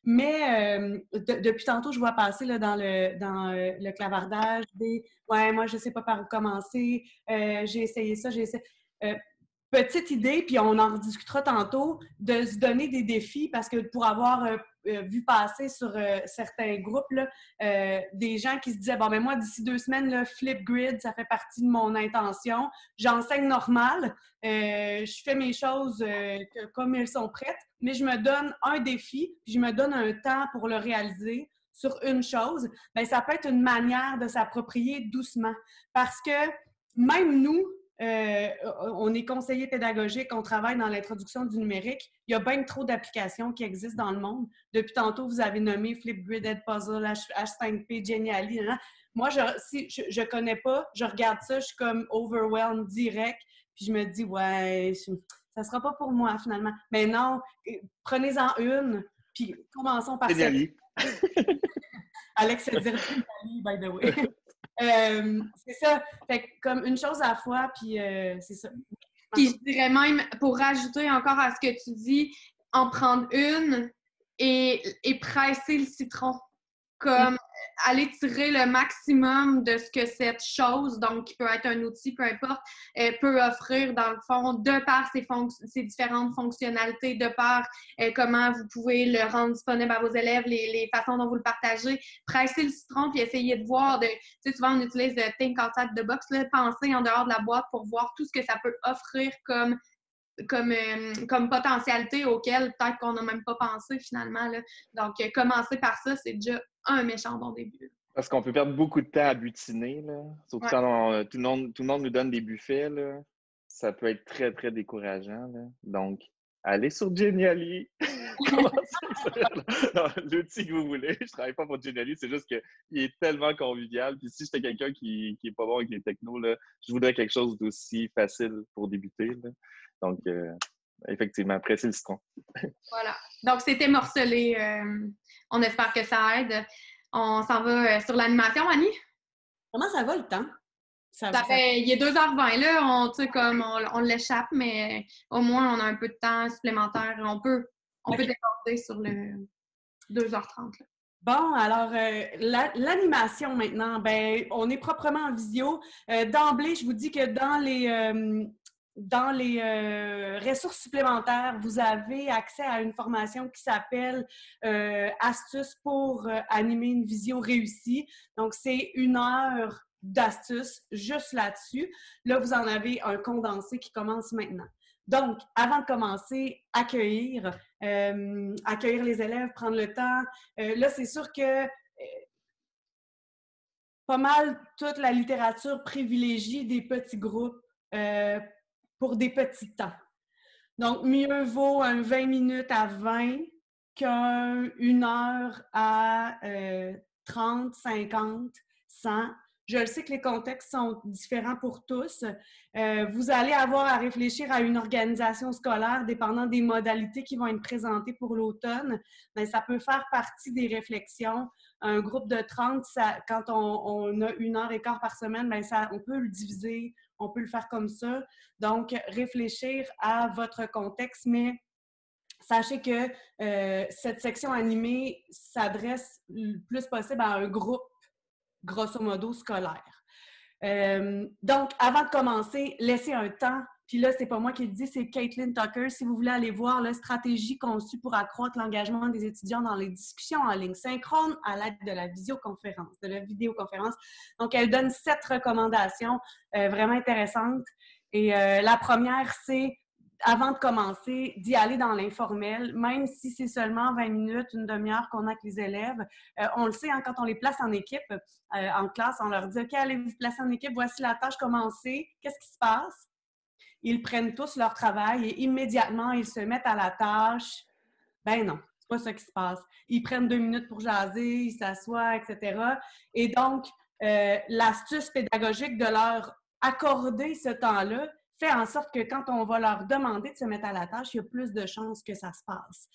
Mais euh, depuis tantôt, je vois passer là, dans, le, dans le clavardage des Ouais, moi, je ne sais pas par où commencer, j'ai essayé ça, j'ai essayé petite idée, puis on en discutera tantôt, de se donner des défis parce que pour avoir euh, euh, vu passer sur euh, certains groupes des gens qui se disaient Bon, ben, moi, d'ici deux semaines, le flip grid, ça fait partie de mon intention. J'enseigne normal, je fais mes choses comme elles sont prêtes, mais je me donne un défi, puis je me donne un temps pour le réaliser sur une chose. Bien, ça peut être une manière de s'approprier doucement parce que même nous, euh, on est conseiller pédagogique, on travaille dans l'introduction du numérique. Il y a bien trop d'applications qui existent dans le monde. Depuis tantôt, vous avez nommé Flipgrid, Edpuzzle, H5P, Genially. Moi, je, si je, ne connais pas, je regarde ça, je suis comme overwhelmed direct, puis je me dis, ouais, ça sera pas pour moi finalement. Mais non, euh, prenez-en une, puis commençons par ça. Alex, c'est dire by the way. Euh, c'est ça. Fait comme une chose à la fois, puis euh, c'est ça. Puis je dirais même, pour rajouter encore à ce que tu dis, en prendre une et, et presser le citron. Comme aller tirer le maximum de ce que cette chose, donc qui peut être un outil, peu importe, euh, peut offrir dans le fond, de par ses, ses différentes fonctionnalités, de par euh, comment vous pouvez le rendre disponible à vos élèves, les, façons dont vous le partagez. Presser le citron puis essayer de voir, de, tu sais, souvent on utilise le think outside the box, là, penser en dehors de la boîte pour voir tout ce que ça peut offrir comme comme, euh, comme potentialité auquel peut-être qu'on n'a même pas pensé finalement. Là. Donc, commencer par ça, c'est déjà un méchant bon début. Parce qu'on peut perdre beaucoup de temps à butiner, là. Surtout quand euh, tout, le monde, tout le monde nous donne des buffets, là. Ça peut être très, très décourageant, là. Donc, allez sur Genially. L'outil que vous voulez. Je travaille pas pour Genially, c'est juste qu'il est tellement convivial. Puis si j'étais quelqu'un qui, qui est pas bon avec les technos, là, je voudrais quelque chose d'aussi facile pour débuter. Là. Donc, euh, effectivement, presser le citron. voilà. Donc, c'était morcelé. Euh, on espère que ça aide. On s'en va euh, sur l'animation, Annie? Comment ça va le temps? Ça, fait, il est 2h20, là, on, comme, on, l'échappe, mais au moins, on a un peu de temps supplémentaire. On peut, on peut déborder sur le 2h30. Bon, alors, euh, l'animation maintenant, ben, on est proprement en visio. D'emblée, je vous dis que dans les, dans les euh, ressources supplémentaires, vous avez accès à une formation qui s'appelle euh, Astuces pour euh, animer une vision réussie. Donc, c'est une heure d'astuces juste là-dessus. Là, vous en avez un condensé qui commence maintenant. Donc, avant de commencer, accueillir, accueillir les élèves, prendre le temps. là, c'est sûr que pas mal toute la littérature privilégie des petits groupes pour des petits temps. Donc, mieux vaut un 20 minutes à 20 qu'une heure à 30, 50, 100. Je le sais que les contextes sont différents pour tous. Euh, vous allez avoir à réfléchir à une organisation scolaire dépendant des modalités qui vont être présentées pour l'automne. Mais ça peut faire partie des réflexions. Un groupe de 30, ça, quand on, a une heure et quart par semaine, bien ça, on peut le diviser on peut le faire comme ça. Donc, réfléchir à votre contexte, mais Sachez que euh, cette section animée s'adresse le plus possible à un groupe, grosso modo, scolaire. Euh, donc, avant de commencer, laissez un temps. Puis là, c'est pas moi qui le dis, c'est Caitlin Tucker. Si vous voulez aller voir la stratégie conçue pour accroître l'engagement des étudiants dans les discussions en ligne synchrone à l'aide de la visioconférence, de la vidéoconférence. Donc, elle donne sept recommandations euh, vraiment intéressantes. Et la première, c'est avant de commencer, d'y aller dans l'informel, même si c'est seulement 20 minutes, une demi-heure qu'on a avec les élèves. Euh, on le sait, hein, quand on les place en équipe, euh, en classe, on leur dit OK, allez vous placer en équipe, voici la tâche commencée, qu'est-ce qui se passe? Ils prennent tous leur travail et immédiatement, ils se mettent à la tâche. Ben non, c'est pas ça qui se passe. Ils prennent deux minutes pour jaser, ils s'assoient, etc. Et donc, euh, l'astuce pédagogique de leur accorder ce temps-là, en sorte que quand on va leur demander de se mettre à la tâche, il y a plus de chances que ça se passe.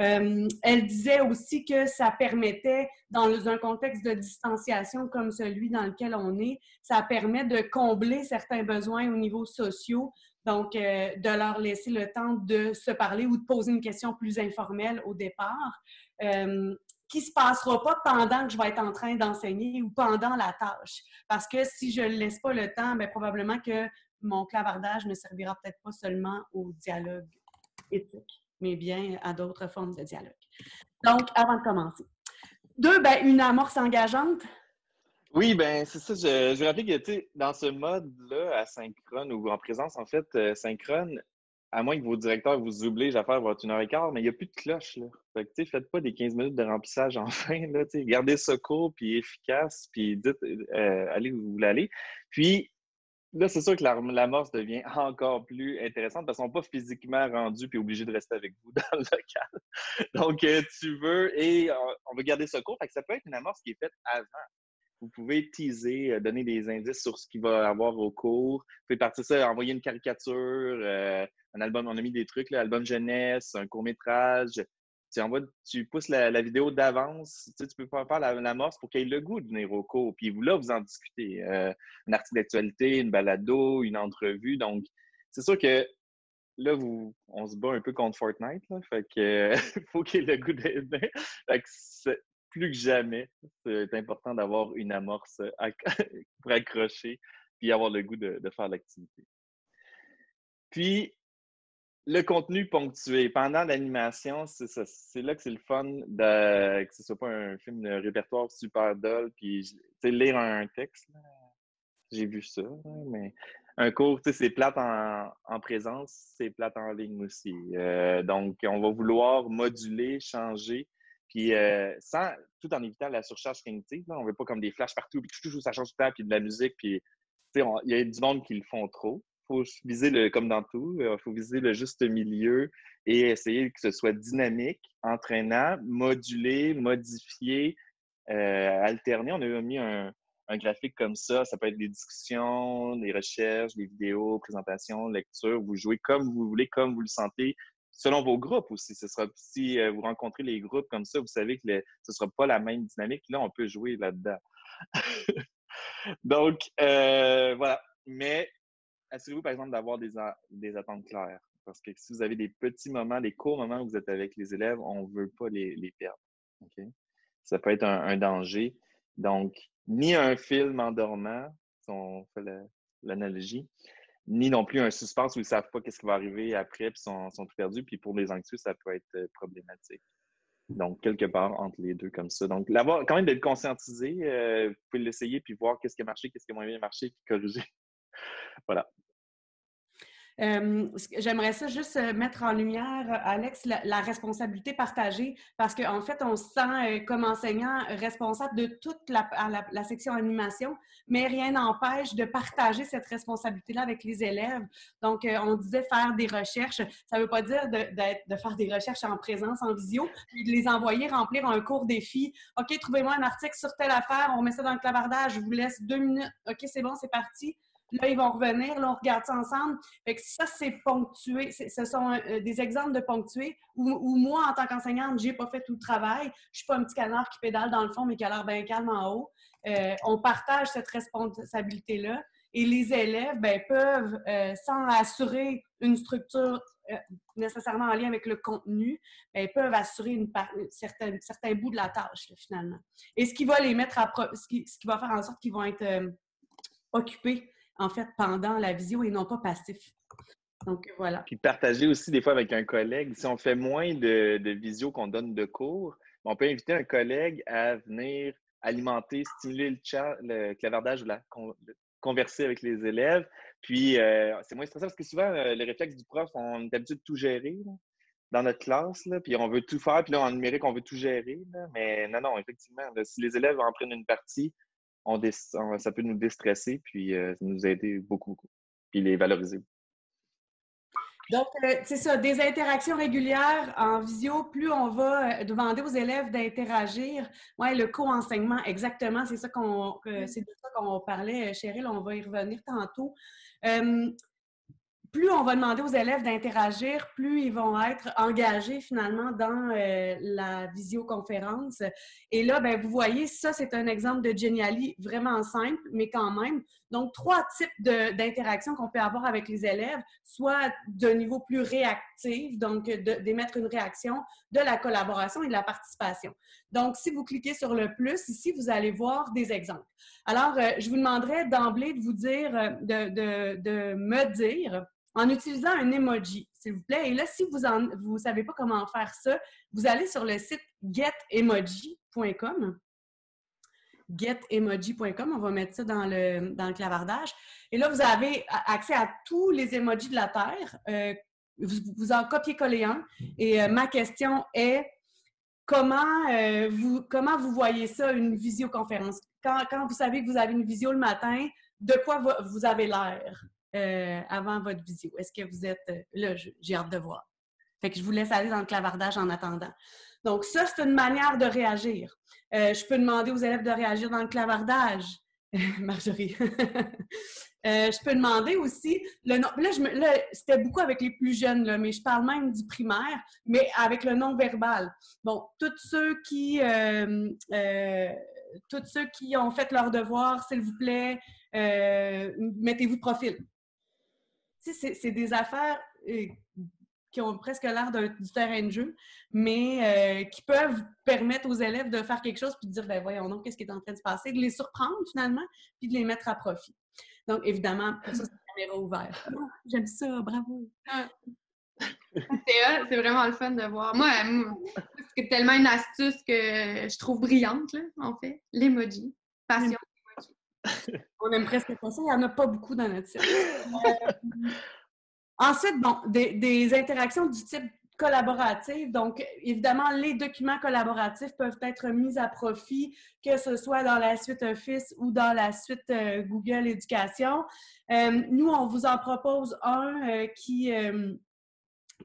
Euh, elle disait aussi que ça permettait, dans un contexte de distanciation comme celui dans lequel on est, ça permet de combler certains besoins au niveau sociaux, donc euh, de leur laisser le temps de se parler ou de poser une question plus informelle au départ. Euh, qui se passera pas pendant que je vais être en train d'enseigner ou pendant la tâche. Parce que si je ne laisse pas le temps, bien, probablement que mon clavardage ne servira peut-être pas seulement au dialogue éthique, mais bien à d'autres formes de dialogue. Donc, avant de commencer. Deux, ben, une amorce engageante. Oui, ben c'est ça. Je, je vais rappeler que dans ce mode-là, asynchrone ou en présence, en fait, euh, synchrone, à moins que vos directeurs vous obligent à faire votre une heure et mais il n'y a plus de cloche. Là. Fait que, faites pas des 15 minutes de remplissage en fin. Là, gardez ça court puis efficace, puis dites euh, allez où vous voulez aller. Puis, Là, c'est sûr que l'amorce devient encore plus intéressante parce qu'ils sont pas physiquement rendus et obligés de rester avec vous dans le local. Donc, euh, tu veux, et euh, on veut garder ce court. Fait ça peut être une amorce qui est faite avant. Vous pouvez teaser, euh, donner des indices sur ce qu'il va avoir au cours. Vous pouvez partir ça, envoyer une caricature, un album, on a mis des trucs, là, album jeunesse, un court-métrage, tu, tu pousses la, vidéo d'avance, tu, peux pas faire l'amorce pour qu'il ait le goût de venir au cours. Puis là, vous en discutez. Euh, un article d'actualité, une balado, une entrevue. Donc, c'est sûr que là, vous, on se bat un peu contre Fortnite. Là, fait que faut qu'il ait le goût d'être plus que jamais, c'est important d'avoir une amorce pour accrocher puis avoir le goût de, de faire l'activité. Puis, le contenu ponctué. Pendant l'animation, c'est là que c'est le fun de, que ce soit pas un film de répertoire super dull, puis lire un texte. J'ai vu ça, mais un cours, c'est plate en, en, présence, c'est plate en ligne aussi. Euh, donc, on va vouloir moduler, changer, puis euh, sans, tout en évitant la surcharge cognitive. On ne veut pas comme des flashs partout, puis tout, ça change tout le temps, puis de la musique, puis il y a du monde qui le font trop viser le, comme dans tout, il euh, faut viser le juste milieu et essayer que ce soit dynamique, entraînant, modulé, modifié, euh, alterné. On a mis un, graphique comme ça. Ça peut être des discussions, des recherches, des vidéos, présentations, lectures. Vous jouez comme vous voulez, comme vous le sentez, selon vos groupes aussi. Ce sera, si euh, vous rencontrez les groupes comme ça, vous savez que ce ne sera pas la même dynamique. Là, on peut jouer là-dedans. Donc, voilà. Mais assurez-vous, par exemple, d'avoir des, des, attentes claires. Parce que si vous avez des petits moments, des courts moments où vous êtes avec les élèves, on ne veut pas les, les perdre. Ça peut être un, danger. Donc, ni un film endormant, si on fait l'analogie, ni non plus un suspense où ils ne savent pas qu'est-ce qui va arriver après et sont, sont tout perdus. Puis pour les anxieux, ça peut être euh, problématique. Donc, quelque part entre les deux comme ça. Donc, quand même d'être conscientisé, euh, vous pouvez l'essayer puis voir qu'est-ce qui a marché, qu'est-ce qui a moins bien marché, puis corriger. Voilà. Euh, j'aimerais ça juste euh, mettre en lumière, Alex, la, responsabilité partagée, parce qu'en fait, on se sent euh, comme enseignant responsable de toute la, section animation, mais rien n'empêche de partager cette responsabilité-là avec les élèves. Donc, on disait faire des recherches. Ça ne veut pas dire de, faire des recherches en présence, en visio, mais de les envoyer remplir un cours défi. OK, trouvez-moi un article sur telle affaire, on met ça dans le clavardage, je vous laisse deux minutes. OK, c'est bon, c'est parti Là, ils vont revenir, là, on regarde ça ensemble. Ça, c'est ponctué. Ce sont euh, des exemples de ponctués où, moi, en tant qu'enseignante, j'ai pas fait tout le travail. Je suis pas un petit canard qui pédale dans le fond, mais qui a l'air bien calme en haut. Euh, on partage cette responsabilité-là. Et les élèves ben, peuvent, euh, sans assurer une structure nécessairement en lien avec le contenu, ben, peuvent assurer une, certains bouts de la tâche, finalement. Et ce qui va les mettre à qui, ce qui va faire en sorte qu'ils vont être occupés, en fait, pendant la visio et non pas passifs. Donc, voilà. Puis partager aussi des fois avec un collègue. Si on fait moins de, visio qu'on donne de cours, on peut inviter un collègue à venir alimenter, stimuler le chat, le clavardage ou la, converser avec les élèves. Puis, euh, c'est moins stressant parce que souvent, euh, le réflexe du prof, on est habitué de tout gérer dans notre classe, puis on veut tout faire, puis là, en numérique, on veut tout gérer. mais non, non, effectivement, si les élèves en prennent une partie, on, ça peut nous déstresser, puis euh, nous aider beaucoup, beaucoup, puis les valoriser. Donc, euh, c'est ça, des interactions régulières en visio, plus on va euh, demander aux élèves d'interagir. Oui, le co-enseignement, exactement, c'est ça qu'on, c'est de ça qu'on parlait, Cheryl, on va y revenir tantôt plus on va demander aux élèves d'interagir, plus ils vont être engagés finalement dans euh, la visioconférence. Et là, ben, vous voyez, ça, c'est un exemple de Geniali vraiment simple, mais quand même. Donc, trois types d'interactions qu'on peut avoir avec les élèves, soit de niveau plus réactif, donc d'émettre une réaction, de la collaboration et de la participation. Donc, si vous cliquez sur le plus, ici, vous allez voir des exemples. Alors, euh, je vous demanderai d'emblée de vous dire, euh, de, de, de me dire en utilisant un emoji, s'il vous plaît. Et là, si vous ne vous savez pas comment faire ça, vous allez sur le site getemoji.com. Getemoji.com, on va mettre ça dans le, clavardage. Et là, vous avez accès à tous les emojis de la Terre. Euh, vous, en copiez-collez un. Et euh, ma question est comment, euh, vous, comment vous voyez ça, une visioconférence? Quand, quand, vous savez que vous avez une visio le matin, de quoi vous avez l'air? Euh, avant votre visio? Est-ce que vous êtes euh, là? J'ai hâte de voir. Fait que je vous laisse aller dans le clavardage en attendant. Donc, ça, c'est une manière de réagir. Euh, je peux demander aux élèves de réagir dans le clavardage. Marjorie. je peux demander aussi le nom. Là, là c'était beaucoup avec les plus jeunes, mais je parle même du primaire, mais avec le nom verbal. Bon, tous ceux qui, ceux qui ont fait leur devoir, s'il vous plaît, mettez-vous profil c'est des affaires euh, qui ont presque l'air du terrain de jeu, mais euh, qui peuvent permettre aux élèves de faire quelque chose puis de dire, ben voyons donc, qu'est-ce qui est en train de se passer, de les surprendre finalement, puis de les mettre à profit. Donc, évidemment, pour ça, c'est la caméra ouverte. J'aime ça, bravo! Ah. c'est vraiment le fun de voir. Moi, c'est tellement une astuce que je trouve brillante, là, en fait. L'emoji. Passion. On aime presque pas ça. Il n'y en a pas beaucoup dans notre site. Euh, ensuite, bon, des, interactions du type collaboratif. Donc, évidemment, les documents collaboratifs peuvent être mis à profit, que ce soit dans la suite Office ou dans la suite euh, Google Éducation. Euh, nous, on vous en propose un qui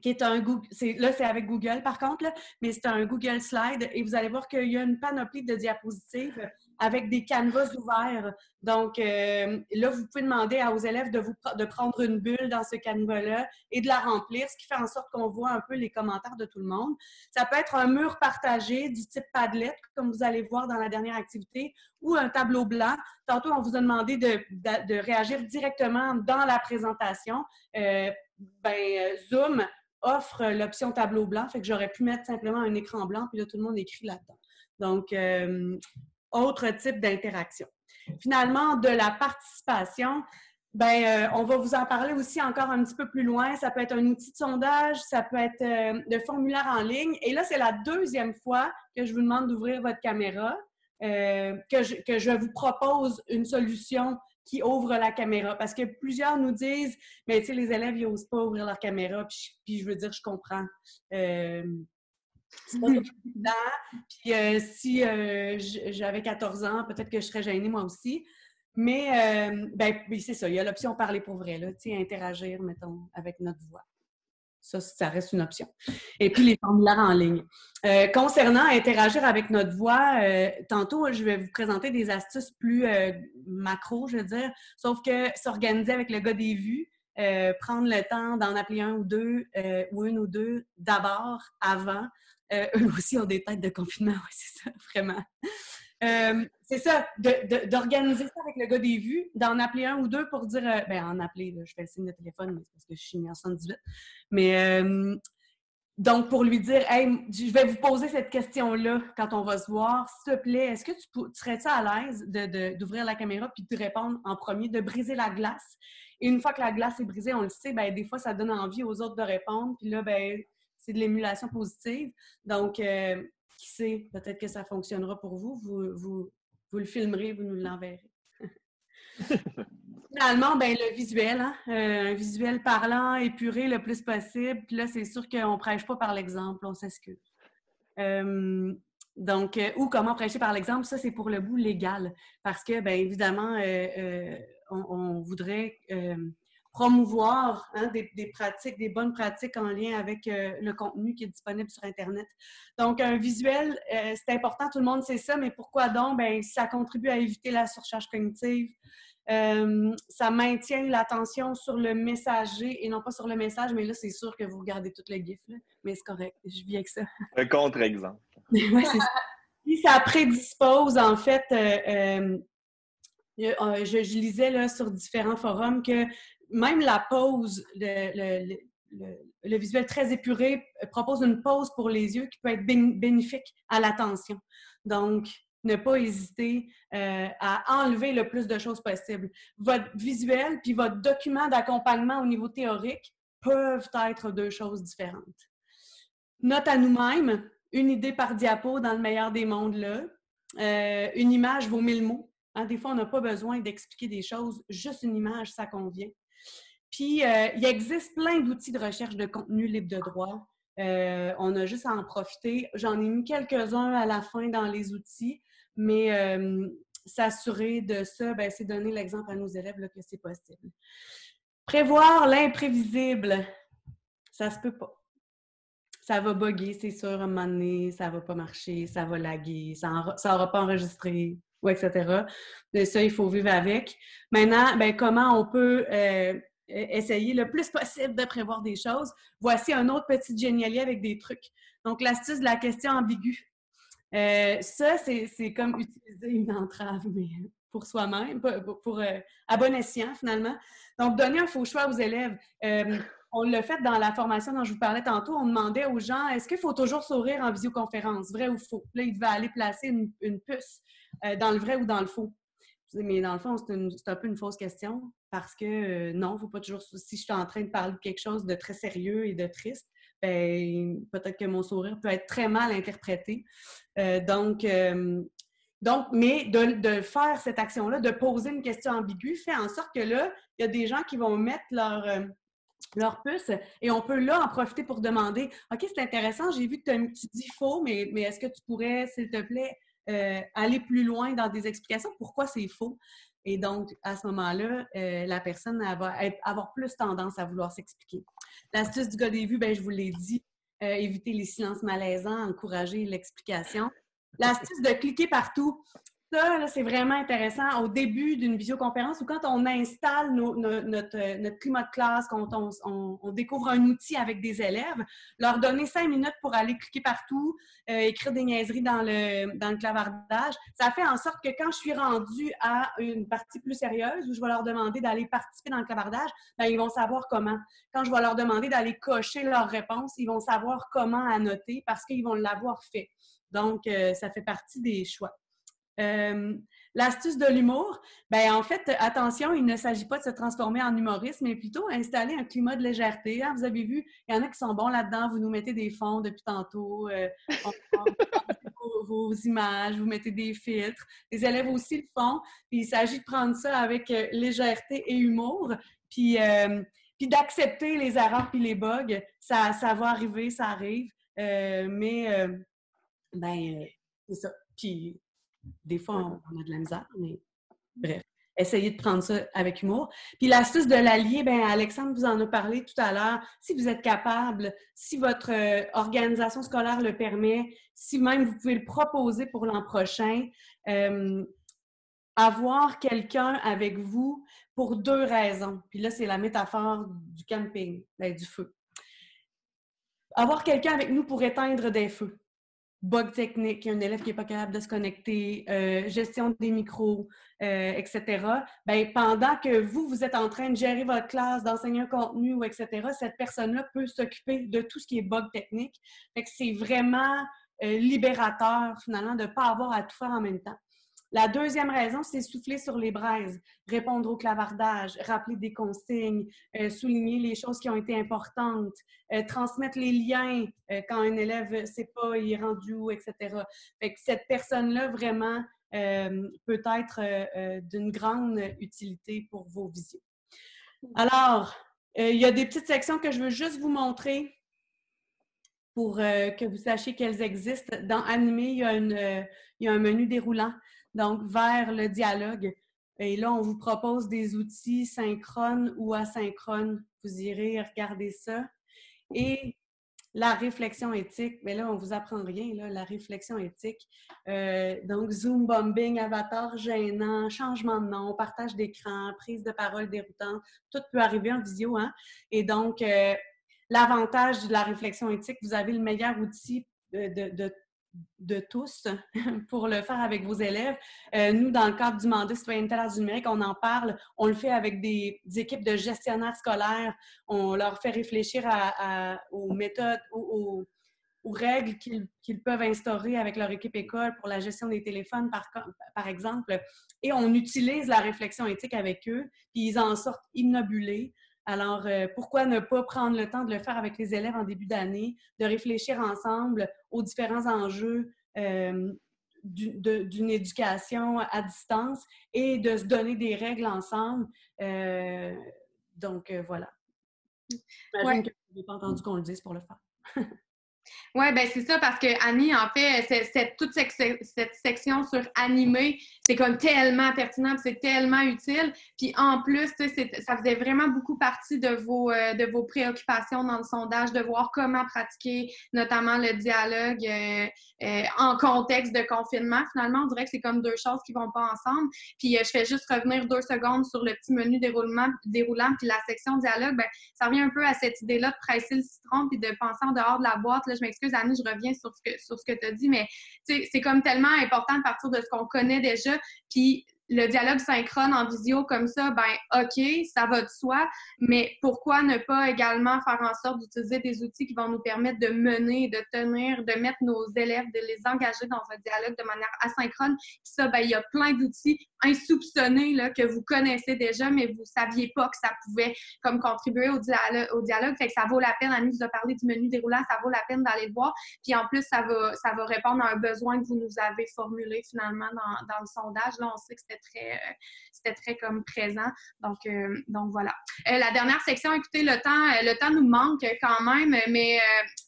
qui est un Google, là c'est avec Google par contre, mais c'est un Google Slide et vous allez voir qu'il y a une panoplie de diapositives avec des canvas ouverts. Donc, euh, là, vous pouvez demander aux élèves de, vous, de prendre une bulle dans ce canevas-là et de la remplir, ce qui fait en sorte qu'on voit un peu les commentaires de tout le monde. Ça peut être un mur partagé du type Padlet, comme vous allez voir dans la dernière activité, ou un tableau blanc. Tantôt, on vous a demandé de, de, réagir directement dans la présentation. Euh, ben, Zoom offre l'option tableau blanc, fait que j'aurais pu mettre simplement un écran blanc, puis là, tout le monde écrit là-dedans. Donc, euh, autre type d'interaction. Finalement, de la participation, ben, euh, on va vous en parler aussi encore un petit peu plus loin. Ça peut être un outil de sondage, ça peut être euh, de formulaire en ligne. Et là, c'est la deuxième fois que je vous demande d'ouvrir votre caméra, euh, que, je, que, je, vous propose une solution qui ouvre la caméra. Parce que plusieurs nous disent, mais tu sais, les élèves, ils n'osent pas ouvrir leur caméra. Puis, puis, je veux dire, je comprends. C'est pas Puis euh, si euh, j'avais 14 ans, peut-être que je serais gênée moi aussi. Mais euh, ben, c'est ça, il y a l'option parler pour vrai, là, interagir, mettons, avec notre voix. Ça, ça reste une option. Et puis les formulaires en ligne. concernant interagir avec notre voix, tantôt, je vais vous présenter des astuces plus macro, je veux dire. Sauf que s'organiser avec le gars des vues, prendre le temps d'en appeler un ou deux, ou une ou deux d'abord, avant, euh, eux aussi ont des têtes de confinement, oui, c'est ça, vraiment. Euh, c'est ça, d'organiser ça avec le gars des vues, d'en appeler un ou deux pour dire, euh, ben en appeler, je fais le signe de téléphone parce que je suis née en 78, mais donc pour lui dire, hey, je vais vous poser cette question-là quand on va se voir, s'il te plaît, est-ce que tu, serais-tu à l'aise d'ouvrir la caméra puis de répondre en premier, de briser la glace? Et une fois que la glace est brisée, on le sait, ben des fois ça donne envie aux autres de répondre, puis là, ben c'est de l'émulation positive. Donc, qui sait, peut-être que ça fonctionnera pour vous. Vous, vous, vous le filmerez, vous nous l'enverrez. Finalement, ben, le visuel, hein? Euh, un visuel parlant, épuré le plus possible. Puis là, c'est sûr qu'on ne prêche pas par l'exemple, on s'excuse. Euh, donc, euh, ou comment prêcher par l'exemple, ça, c'est pour le bout légal. Parce que, bien évidemment, on, voudrait promouvoir hein, des, pratiques, des bonnes pratiques en lien avec euh, le contenu qui est disponible sur Internet. Donc, un visuel, euh, c'est important, tout le monde sait ça, mais pourquoi donc? Bien, ça contribue à éviter la surcharge cognitive. Euh, ça maintient l'attention sur le messager et non pas sur le message, mais là, c'est sûr que vous regardez toutes les gifs, mais c'est correct, je vis avec ça. Un contre-exemple. oui, c'est ça. Ça prédispose, en fait, je, je, lisais là, sur différents forums que même la pause, le, visuel très épuré propose une pause pour les yeux qui peut être bénéfique à l'attention. Donc, ne pas hésiter euh, à enlever le plus de choses possible. Votre visuel puis votre document d'accompagnement au niveau théorique peuvent être deux choses différentes. Note à nous-mêmes, une idée par diapo dans le meilleur des mondes là. Euh, une image vaut mille mots. Hein, des fois, on n'a pas besoin d'expliquer des choses, juste une image, ça convient. Puis, euh, il existe plein d'outils de recherche de contenu libre de droit. Euh, on a juste à en profiter. J'en ai mis quelques-uns à la fin dans les outils, mais euh, s'assurer de ça, ben, c'est donner l'exemple à nos élèves que c'est possible. Prévoir l'imprévisible, ça se peut pas. Ça va bugger, c'est sûr, à un moment donné, ça va pas marcher, ça va laguer, ça n'aura pas enregistré, ou etc. De ça, il faut vivre avec. Maintenant, ben, comment on peut essayer le plus possible de prévoir des choses. Voici un autre petit génialier avec des trucs. Donc, l'astuce de la question ambiguë. Euh, ça, c'est comme utiliser une entrave, mais pour soi-même, pour, euh, à bon escient, finalement. Donc, donner un faux choix aux élèves. Euh, on l'a fait dans la formation dont je vous parlais tantôt. On demandait aux gens est-ce qu'il faut toujours sourire en visioconférence, vrai ou faux? Là, ils devaient aller placer une, une puce dans le vrai ou dans le faux. Mais dans le fond, c'est un peu une fausse question parce que euh, non, faut pas toujours. Si je suis en train de parler de quelque chose de très sérieux et de triste, ben, peut-être que mon sourire peut être très mal interprété. Euh, donc, euh, donc, mais de, faire cette action-là, de poser une question ambiguë, fait en sorte que là, il y a des gens qui vont mettre leur, leur puce et on peut là en profiter pour demander OK, c'est intéressant, j'ai vu que tu dis faux, mais, mais est-ce que tu pourrais, s'il te plaît, euh, aller plus loin dans des explications? Pourquoi c'est faux. Et donc, à ce moment-là, euh, la personne va avoir plus tendance à vouloir s'expliquer. L'astuce du gars des vues, ben, je vous l'ai dit, euh, éviter les silences malaisants, encourager l'explication. L'astuce de cliquer partout. Ça, c'est vraiment intéressant au début d'une visioconférence ou quand on installe notre, climat de classe, quand on, découvre un outil avec des élèves, leur donner cinq minutes pour aller cliquer partout, euh, écrire des niaiseries dans le, dans le clavardage. Ça fait en sorte que quand je suis rendue à une partie plus sérieuse où je vais leur demander d'aller participer dans le clavardage, ben, ils vont savoir comment. Quand je vais leur demander d'aller cocher leurs réponses, ils vont savoir comment annoter parce qu'ils vont l'avoir fait. Donc, euh, ça fait partie des choix. Euh, l'astuce de l'humour, ben en fait, attention, il ne s'agit pas de se transformer en humoriste, mais plutôt installer un climat de légèreté. Hein. Vous avez vu, il y en a qui sont bons là-dedans. Vous nous mettez des fonds depuis tantôt, euh, vos, images, vous mettez des filtres. Les élèves aussi le font. il s'agit de prendre ça avec euh, légèreté et humour, puis, puis d'accepter les erreurs puis les bugs. Ça, ça va arriver, ça arrive. mais ben c'est ça. Puis des fois, on, a de la misère, mais bref. Essayez de prendre ça avec humour. Puis l'astuce de l'allier, bien, Alexandre vous en a parlé tout à l'heure. Si vous êtes capable, si votre euh, organisation scolaire le permet, si même vous pouvez le proposer pour l'an prochain, euh, avoir quelqu'un avec vous pour deux raisons. Puis là, c'est la métaphore du camping, ben, du feu. Avoir quelqu'un avec nous pour éteindre des feux. Bug technique, un élève qui n'est pas capable de se connecter, euh, gestion des micros, euh, etc., ben, pendant que vous, vous êtes en train de gérer votre classe, d'enseigner un contenu, ou etc., cette personne-là peut s'occuper de tout ce qui est bug technique. c'est vraiment euh, libérateur, finalement, de ne pas avoir à tout faire en même temps. La deuxième raison, c'est souffler sur les braises, répondre au clavardage, rappeler des consignes, euh, souligner les choses qui ont été importantes, euh, transmettre les liens euh, quand un élève ne sait pas, il est rendu où, etc. Fait que cette personne-là, vraiment, peut être d'une grande utilité pour vos visions. Alors, il y a des petites sections que je veux juste vous montrer pour que vous sachiez qu'elles existent. Dans Animé, il y a, une, il y a un menu déroulant donc vers le dialogue. Et là, on vous propose des outils synchrones ou asynchrones. Vous irez regarder ça. Et la réflexion éthique, mais là, on ne vous apprend rien, là, la réflexion éthique. Euh, donc, Zoom bombing, avatar gênant, changement de nom, partage d'écran, prise de parole déroutante, tout peut arriver en visio. Hein? Et donc, euh, l'avantage de la réflexion éthique, vous avez le meilleur outil de, de de tous pour le faire avec vos élèves. Euh, nous, dans le cadre du mandat citoyenneté à du numérique, on en parle. On le fait avec des, équipes de gestionnaires scolaires. On leur fait réfléchir aux méthodes, aux, règles qu'ils peuvent instaurer avec leur équipe école pour la gestion des téléphones, par, par exemple. Et on utilise la réflexion éthique avec eux, puis ils en sortent innobulés. Alors, euh, pourquoi ne pas prendre le temps de le faire avec les élèves en début d'année, de réfléchir ensemble aux différents enjeux euh, d'une éducation à distance et de se donner des règles ensemble? Euh, donc, voilà. J'imagine que vous n'avez pas entendu qu'on le dise pour le faire. Oui, ben c'est ça, parce que Annie, en fait, toute cette, section sur animé, c'est comme tellement pertinent, c'est tellement utile. Puis en plus, ça faisait vraiment beaucoup partie de vos, euh, de vos préoccupations dans le sondage, de voir comment pratiquer notamment le dialogue euh, euh, en contexte de confinement. Finalement, on dirait que c'est comme deux choses qui vont pas ensemble. Puis je fais juste revenir deux secondes sur le petit menu déroulant, puis la section dialogue, ben, ça revient un peu à cette idée-là de presser le citron, puis de penser en dehors de la boîte. Là, je m'excuse, Annie, je reviens sur ce que, que tu as dit, mais c'est comme tellement important de partir de ce qu'on connaît déjà. Puis le dialogue synchrone en visio comme ça, ben OK, ça va de soi, mais pourquoi ne pas également faire en sorte d'utiliser des outils qui vont nous permettre de mener, de tenir, de mettre nos élèves, de les engager dans un dialogue de manière asynchrone? Puis ça, ben, il y a plein d'outils insoupçonnés là, que vous connaissez déjà, mais vous saviez pas que ça pouvait comme contribuer au, dialogue. Au dialogue. Fait que ça vaut la peine, Annie vous a parlé du menu déroulant, ça vaut la peine d'aller le voir. Puis en plus, ça va, ça va répondre à un besoin que vous nous avez formulé finalement dans, dans le sondage. Là, on sait que c'était très, euh, c'était très comme présent. Donc, euh, donc voilà. Euh, la dernière section, écoutez, le temps, le temps nous manque quand même, mais,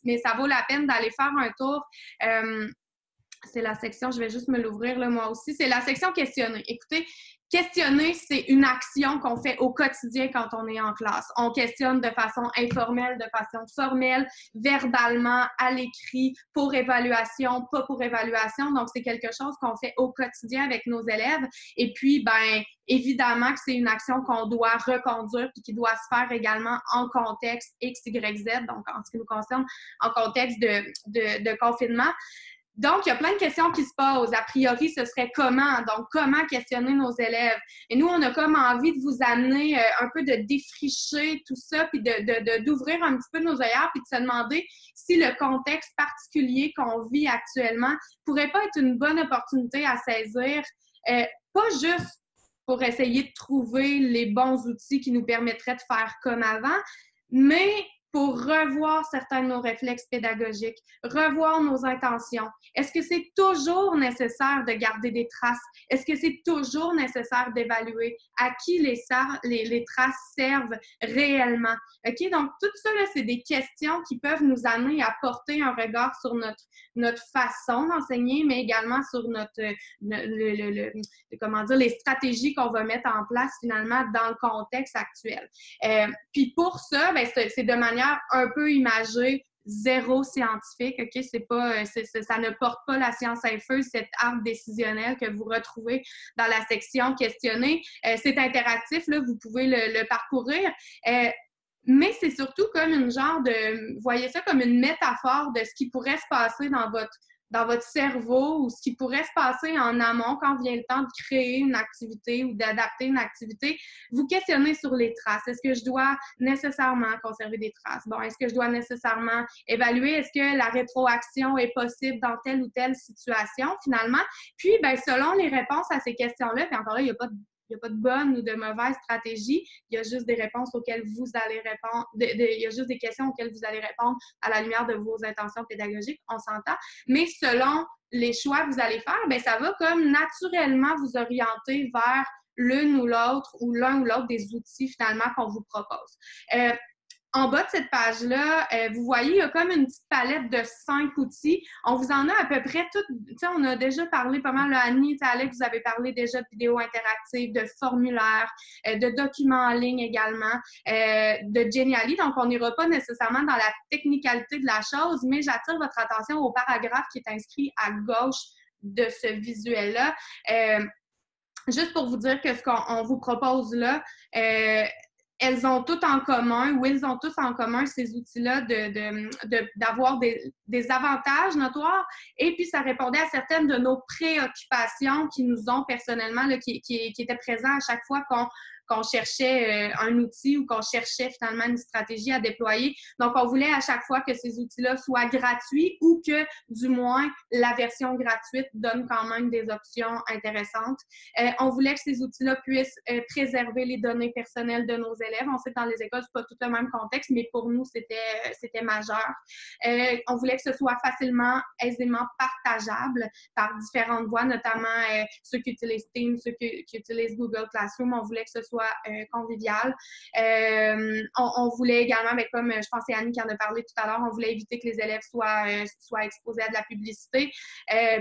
mais ça vaut la peine d'aller faire un tour c'est la section, je vais juste me l'ouvrir là, moi aussi, c'est la section questionner. Écoutez, Questionner, c'est une action qu'on fait au quotidien quand on est en classe. On questionne de façon informelle, de façon formelle, verbalement, à l'écrit, pour évaluation, pas pour évaluation. Donc, c'est quelque chose qu'on fait au quotidien avec nos élèves. Et puis, ben, évidemment que c'est une action qu'on doit reconduire puis qui doit se faire également en contexte X, Y, Z, donc en ce qui nous concerne, en contexte de, de, de confinement. Donc, il y a plein de questions qui se posent. A priori, ce serait comment? Donc, comment questionner nos élèves? Et nous, on a comme envie de vous amener euh, un peu de défricher tout ça, puis d'ouvrir de, un petit peu nos œillères, puis de se demander si le contexte particulier qu'on vit actuellement pourrait pas être une bonne opportunité à saisir, euh, pas juste pour essayer de trouver les bons outils qui nous permettraient de faire comme avant, mais pour revoir certains de nos réflexes pédagogiques, revoir nos intentions. Est-ce que c'est toujours nécessaire de garder des traces? Est-ce que c'est toujours nécessaire d'évaluer à qui les, traces servent réellement? OK? Donc, tout ça, c'est des questions qui peuvent nous amener à porter un regard sur notre, notre façon d'enseigner, mais également sur notre, le, comment dire, les stratégies qu'on va mettre en place finalement dans le contexte actuel. Euh, puis pour ça, ben, c'est de manière un peu imagé, zéro scientifique, OK? C'est pas, euh, ça ne porte pas la science à feu, cet arbre décisionnel que vous retrouvez dans la section questionner. Euh, c'est interactif, là, vous pouvez le, parcourir. Euh, mais c'est surtout comme une genre de, voyez ça comme une métaphore de ce qui pourrait se passer dans votre dans votre cerveau ou ce qui pourrait se passer en amont quand vient le temps de créer une activité ou d'adapter une activité, vous questionnez sur les traces. Est-ce que je dois nécessairement conserver des traces? Bon, est-ce que je dois nécessairement évaluer? Est-ce que la rétroaction est possible dans telle ou telle situation finalement? Puis, ben, selon les réponses à ces questions-là, puis encore là, il n'y a pas de n'y a pas de bonne ou de mauvaise stratégie. Il y a juste des réponses auxquelles vous allez répondre. il y a juste des questions auxquelles vous allez répondre à la lumière de vos intentions pédagogiques, on s'entend. Mais selon les choix que vous allez faire, bien, ça va comme naturellement vous orienter vers l'une ou l'autre ou l'un ou l'autre des outils finalement qu'on vous propose. Euh, en bas de cette page-là, euh, vous voyez, il y a comme une petite palette de cinq outils. On vous en a à peu près toutes. Tu sais, on a déjà parlé pas mal, Annie, Alex, vous avez parlé déjà de vidéos interactives, de formulaires, euh, de documents en ligne également, euh, de Geniali. Donc, on n'ira pas nécessairement dans la technicalité de la chose, mais j'attire votre attention au paragraphe qui est inscrit à gauche de ce visuel-là. juste pour vous dire que ce qu'on vous propose là, elles ont toutes en commun, ou ils ont tous en commun ces outils-là d'avoir de, de, des, des, avantages notoires. Et puis, ça répondait à certaines de nos préoccupations qui nous ont personnellement, là, qui, qui, qui étaient présents à chaque fois qu'on qu'on cherchait euh, un outil ou qu'on cherchait finalement une stratégie à déployer. Donc, on voulait à chaque fois que ces outils-là soient gratuits ou que, du moins, la version gratuite donne quand même des options intéressantes. Euh, on voulait que ces outils-là puissent euh, préserver les données personnelles de nos élèves. On sait que dans les écoles, c'est pas tout le même contexte, mais pour nous, c'était majeur. on voulait que ce soit facilement, aisément partageable par différentes voies, notamment ceux qui utilisent Teams, ceux qui, qui utilisent Google Classroom. On voulait que ce soit euh, convivial. Euh, on, voulait également, mais comme je pense c'est Annie qui en a parlé tout à l'heure, on voulait éviter que les élèves soient, euh, exposés à de la publicité.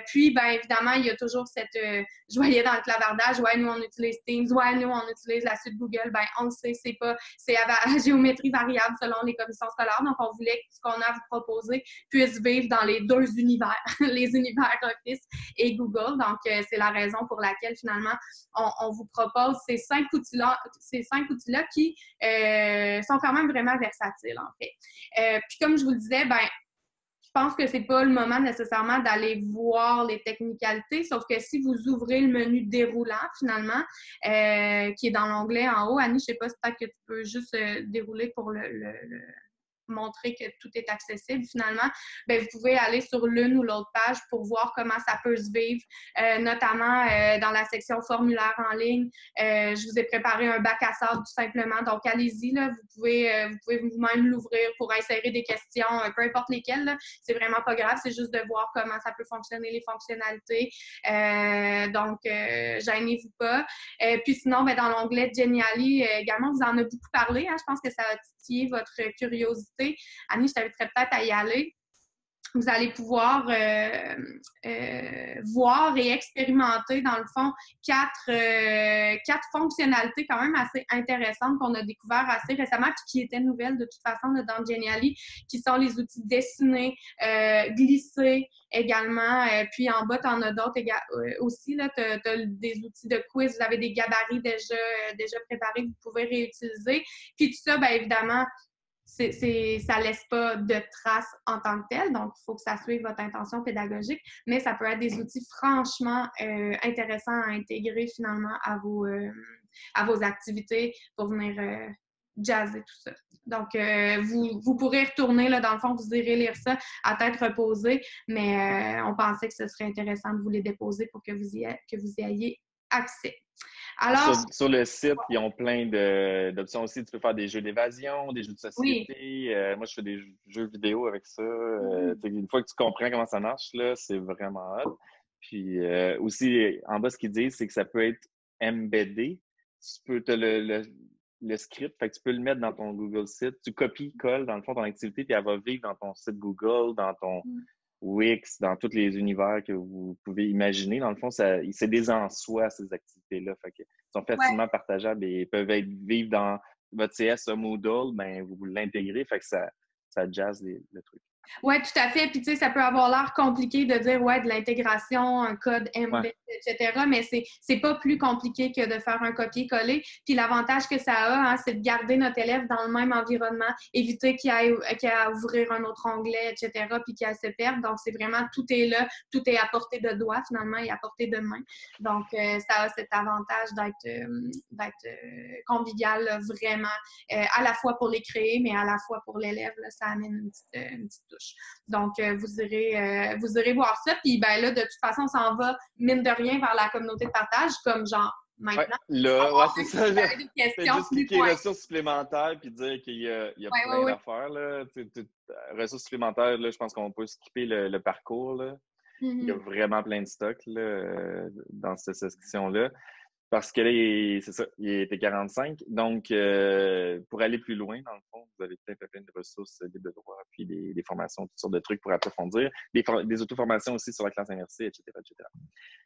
puis, bien évidemment, il y a toujours cette, je dans le clavardage, ouais, nous on utilise Teams, ouais, nous on utilise la suite Google, ben on le sait, c'est pas, c'est à, géométrie variable selon les commissions scolaires. Donc, on voulait que ce qu'on a à vous proposer puisse vivre dans les deux univers, les univers Office et Google. Donc, c'est la raison pour laquelle finalement on, on vous propose ces cinq outils-là ces cinq outils-là qui euh, sont quand même vraiment versatiles, en fait. Euh, puis comme je vous le disais, ben, je pense que c'est pas le moment nécessairement d'aller voir les technicalités, sauf que si vous ouvrez le menu déroulant, finalement, euh, qui est dans l'onglet en haut, Annie, je sais pas, si peut-être que tu peux juste dérouler pour le montrer que tout est accessible finalement, bien, vous pouvez aller sur l'une ou l'autre page pour voir comment ça peut se vivre, euh, notamment euh, dans la section formulaire en ligne. Euh, je vous ai préparé un bac à sable tout simplement, donc allez-y, vous pouvez vous pouvez vous-même l'ouvrir pour insérer des questions, peu importe lesquelles. C'est vraiment pas grave, c'est juste de voir comment ça peut fonctionner, les fonctionnalités. donc, gênez-vous pas. puis sinon, bien, dans l'onglet Geniali, également, vous en avez beaucoup parlé. Hein, je pense que ça a titillé votre curiosité Annie, je t'inviterais peut-être à y aller. Vous allez pouvoir euh, euh, voir et expérimenter, dans le fond, quatre, euh, quatre fonctionnalités quand même assez intéressantes qu'on a découvert assez récemment, puis qui étaient nouvelles de toute façon dans Geniali, qui sont les outils dessinés, glisser également. puis en bas, tu en as d'autres aussi. Tu as, des outils de quiz, vous avez des gabarits déjà, déjà préparés que vous pouvez réutiliser. Puis tout ça, bien évidemment, c'est, ça laisse pas de traces en tant que tel, donc il faut que ça suive votre intention pédagogique, mais ça peut être des outils franchement euh, intéressants à intégrer finalement à vos, euh, à vos activités pour venir euh, jazzer tout ça. Donc, vous, vous, pourrez retourner, là, dans le fond, vous irez lire ça à tête reposée, mais on pensait que ce serait intéressant de vous les déposer pour que vous y, que vous y ayez accès. Alors, sur, le site, ils ont plein d'options aussi. Tu peux faire des jeux d'évasion, des jeux de société. Euh, moi, je fais des jeux vidéo avec ça. Euh, mm-hmm. une fois que tu comprends comment ça marche, c'est vraiment hot. Puis euh, aussi, en bas, ce qu'ils disent, c'est que ça peut être embeddé. Tu peux te le, le, script, fait que tu peux le mettre dans ton Google Site. Tu copies, colles dans le fond ton activité, puis elle va vivre dans ton site Google, dans ton, mm. Wix, dans tous les univers que vous pouvez imaginer. Dans le fond, c'est des en soi, ces activités-là. Ils sont facilement partageables et peuvent être vivre dans votre CS Moodle, ben, vous l'intégrez, fait que ça, ça jazz le truc. Oui, tout à fait. Puis, tu sais, ça peut avoir l'air compliqué de dire, ouais, de l'intégration, un code embedded. etc. Mais c'est c'est pas plus compliqué que de faire un copier-coller. Puis l'avantage que ça a, hein, c'est de garder notre élève dans le même environnement, éviter qu'il aille, qu'il à ouvrir un autre onglet, etc., puis qu'il aille se perdre. Donc, c'est vraiment, tout est là, tout est à portée de doigt, finalement, et à portée de main. Donc, euh, ça a cet avantage d'être euh, d'être euh, convivial, vraiment, à la fois pour les créer, mais à la fois pour l'élève, ça amène une petite, une petite touche. Donc, vous irez, vous irez voir ça. Puis, ben là, de toute façon, on s'en va, mine de rien, vers la communauté de partage, comme genre maintenant. là, ouais, c'est ça. Là, juste cliquer ressources supplémentaires puis dire qu'il y a, il y a plein d'affaires. Là. Ressources supplémentaires, là, je pense qu'on peut skipper le, le parcours. Là. Il y a mm-hmm. vraiment plein de stocks là, euh, dans cette section-là. Parce que là, c'est ça, il était 45. Donc, euh, pour aller plus loin, dans le fond, vous avez peut-être plein de ressources de droit, puis des, formations, toutes sortes de trucs pour approfondir, des, des auto-formations aussi sur la classe inversée, etc. etc.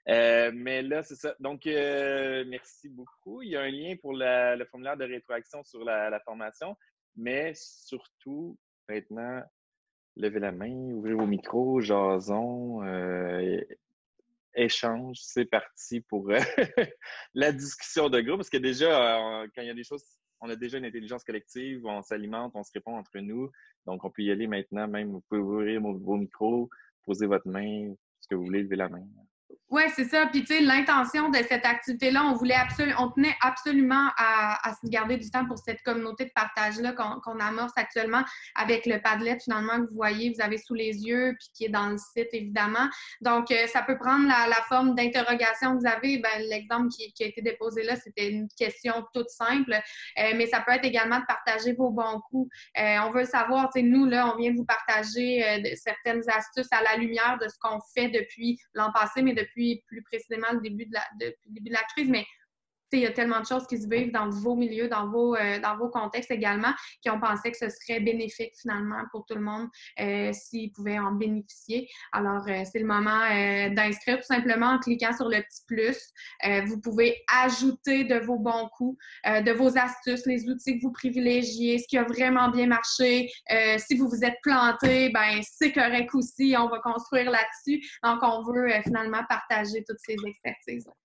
Euh, mais là, c'est ça. Donc, euh, merci beaucoup. Il y a un lien pour le formulaire de rétroaction sur la, formation, mais surtout, maintenant, levez la main, ouvrez vos micros, jason, échange, c'est parti pour euh, la discussion de groupe. Parce que déjà, euh, quand il y a des choses, on a déjà une intelligence collective, on s'alimente, on se répond entre nous. Donc, on peut y aller maintenant, même, vous pouvez ouvrir vos micros, poser votre main, ce que vous voulez, lever la main. Oui, c'est ça. Puis, tu sais, l'intention de cette activité-là, on voulait absolument, on tenait absolument à, se garder du temps pour cette communauté de partage-là qu'on amorce actuellement avec le Padlet, finalement, que vous voyez, vous avez sous les yeux, puis qui est dans le site, évidemment. Donc, euh, ça peut prendre la, forme d'interrogation que vous avez. Ben, L'exemple qui, a été déposé là, c'était une question toute simple, euh, mais ça peut être également de partager vos bons coups. Euh, on veut savoir, tu sais, nous, là, on vient de vous partager certaines astuces à la lumière de ce qu'on fait depuis l'an passé, mais depuis plus précisément le début de la, le début de la crise, mais il y a tellement de choses qui se vivent dans vos milieux, dans vos, euh, dans vos contextes également, qui ont pensé que ce serait bénéfique finalement pour tout le monde euh, s'ils pouvaient en bénéficier. Alors, euh, c'est le moment d'inscrire tout simplement en cliquant sur le petit plus. vous pouvez ajouter de vos bons coups, de vos astuces, les outils que vous privilégiez, ce qui a vraiment bien marché. si vous vous êtes planté, ben c'est correct aussi. On va construire là-dessus. Donc, on veut finalement partager toutes ces expertises. -là.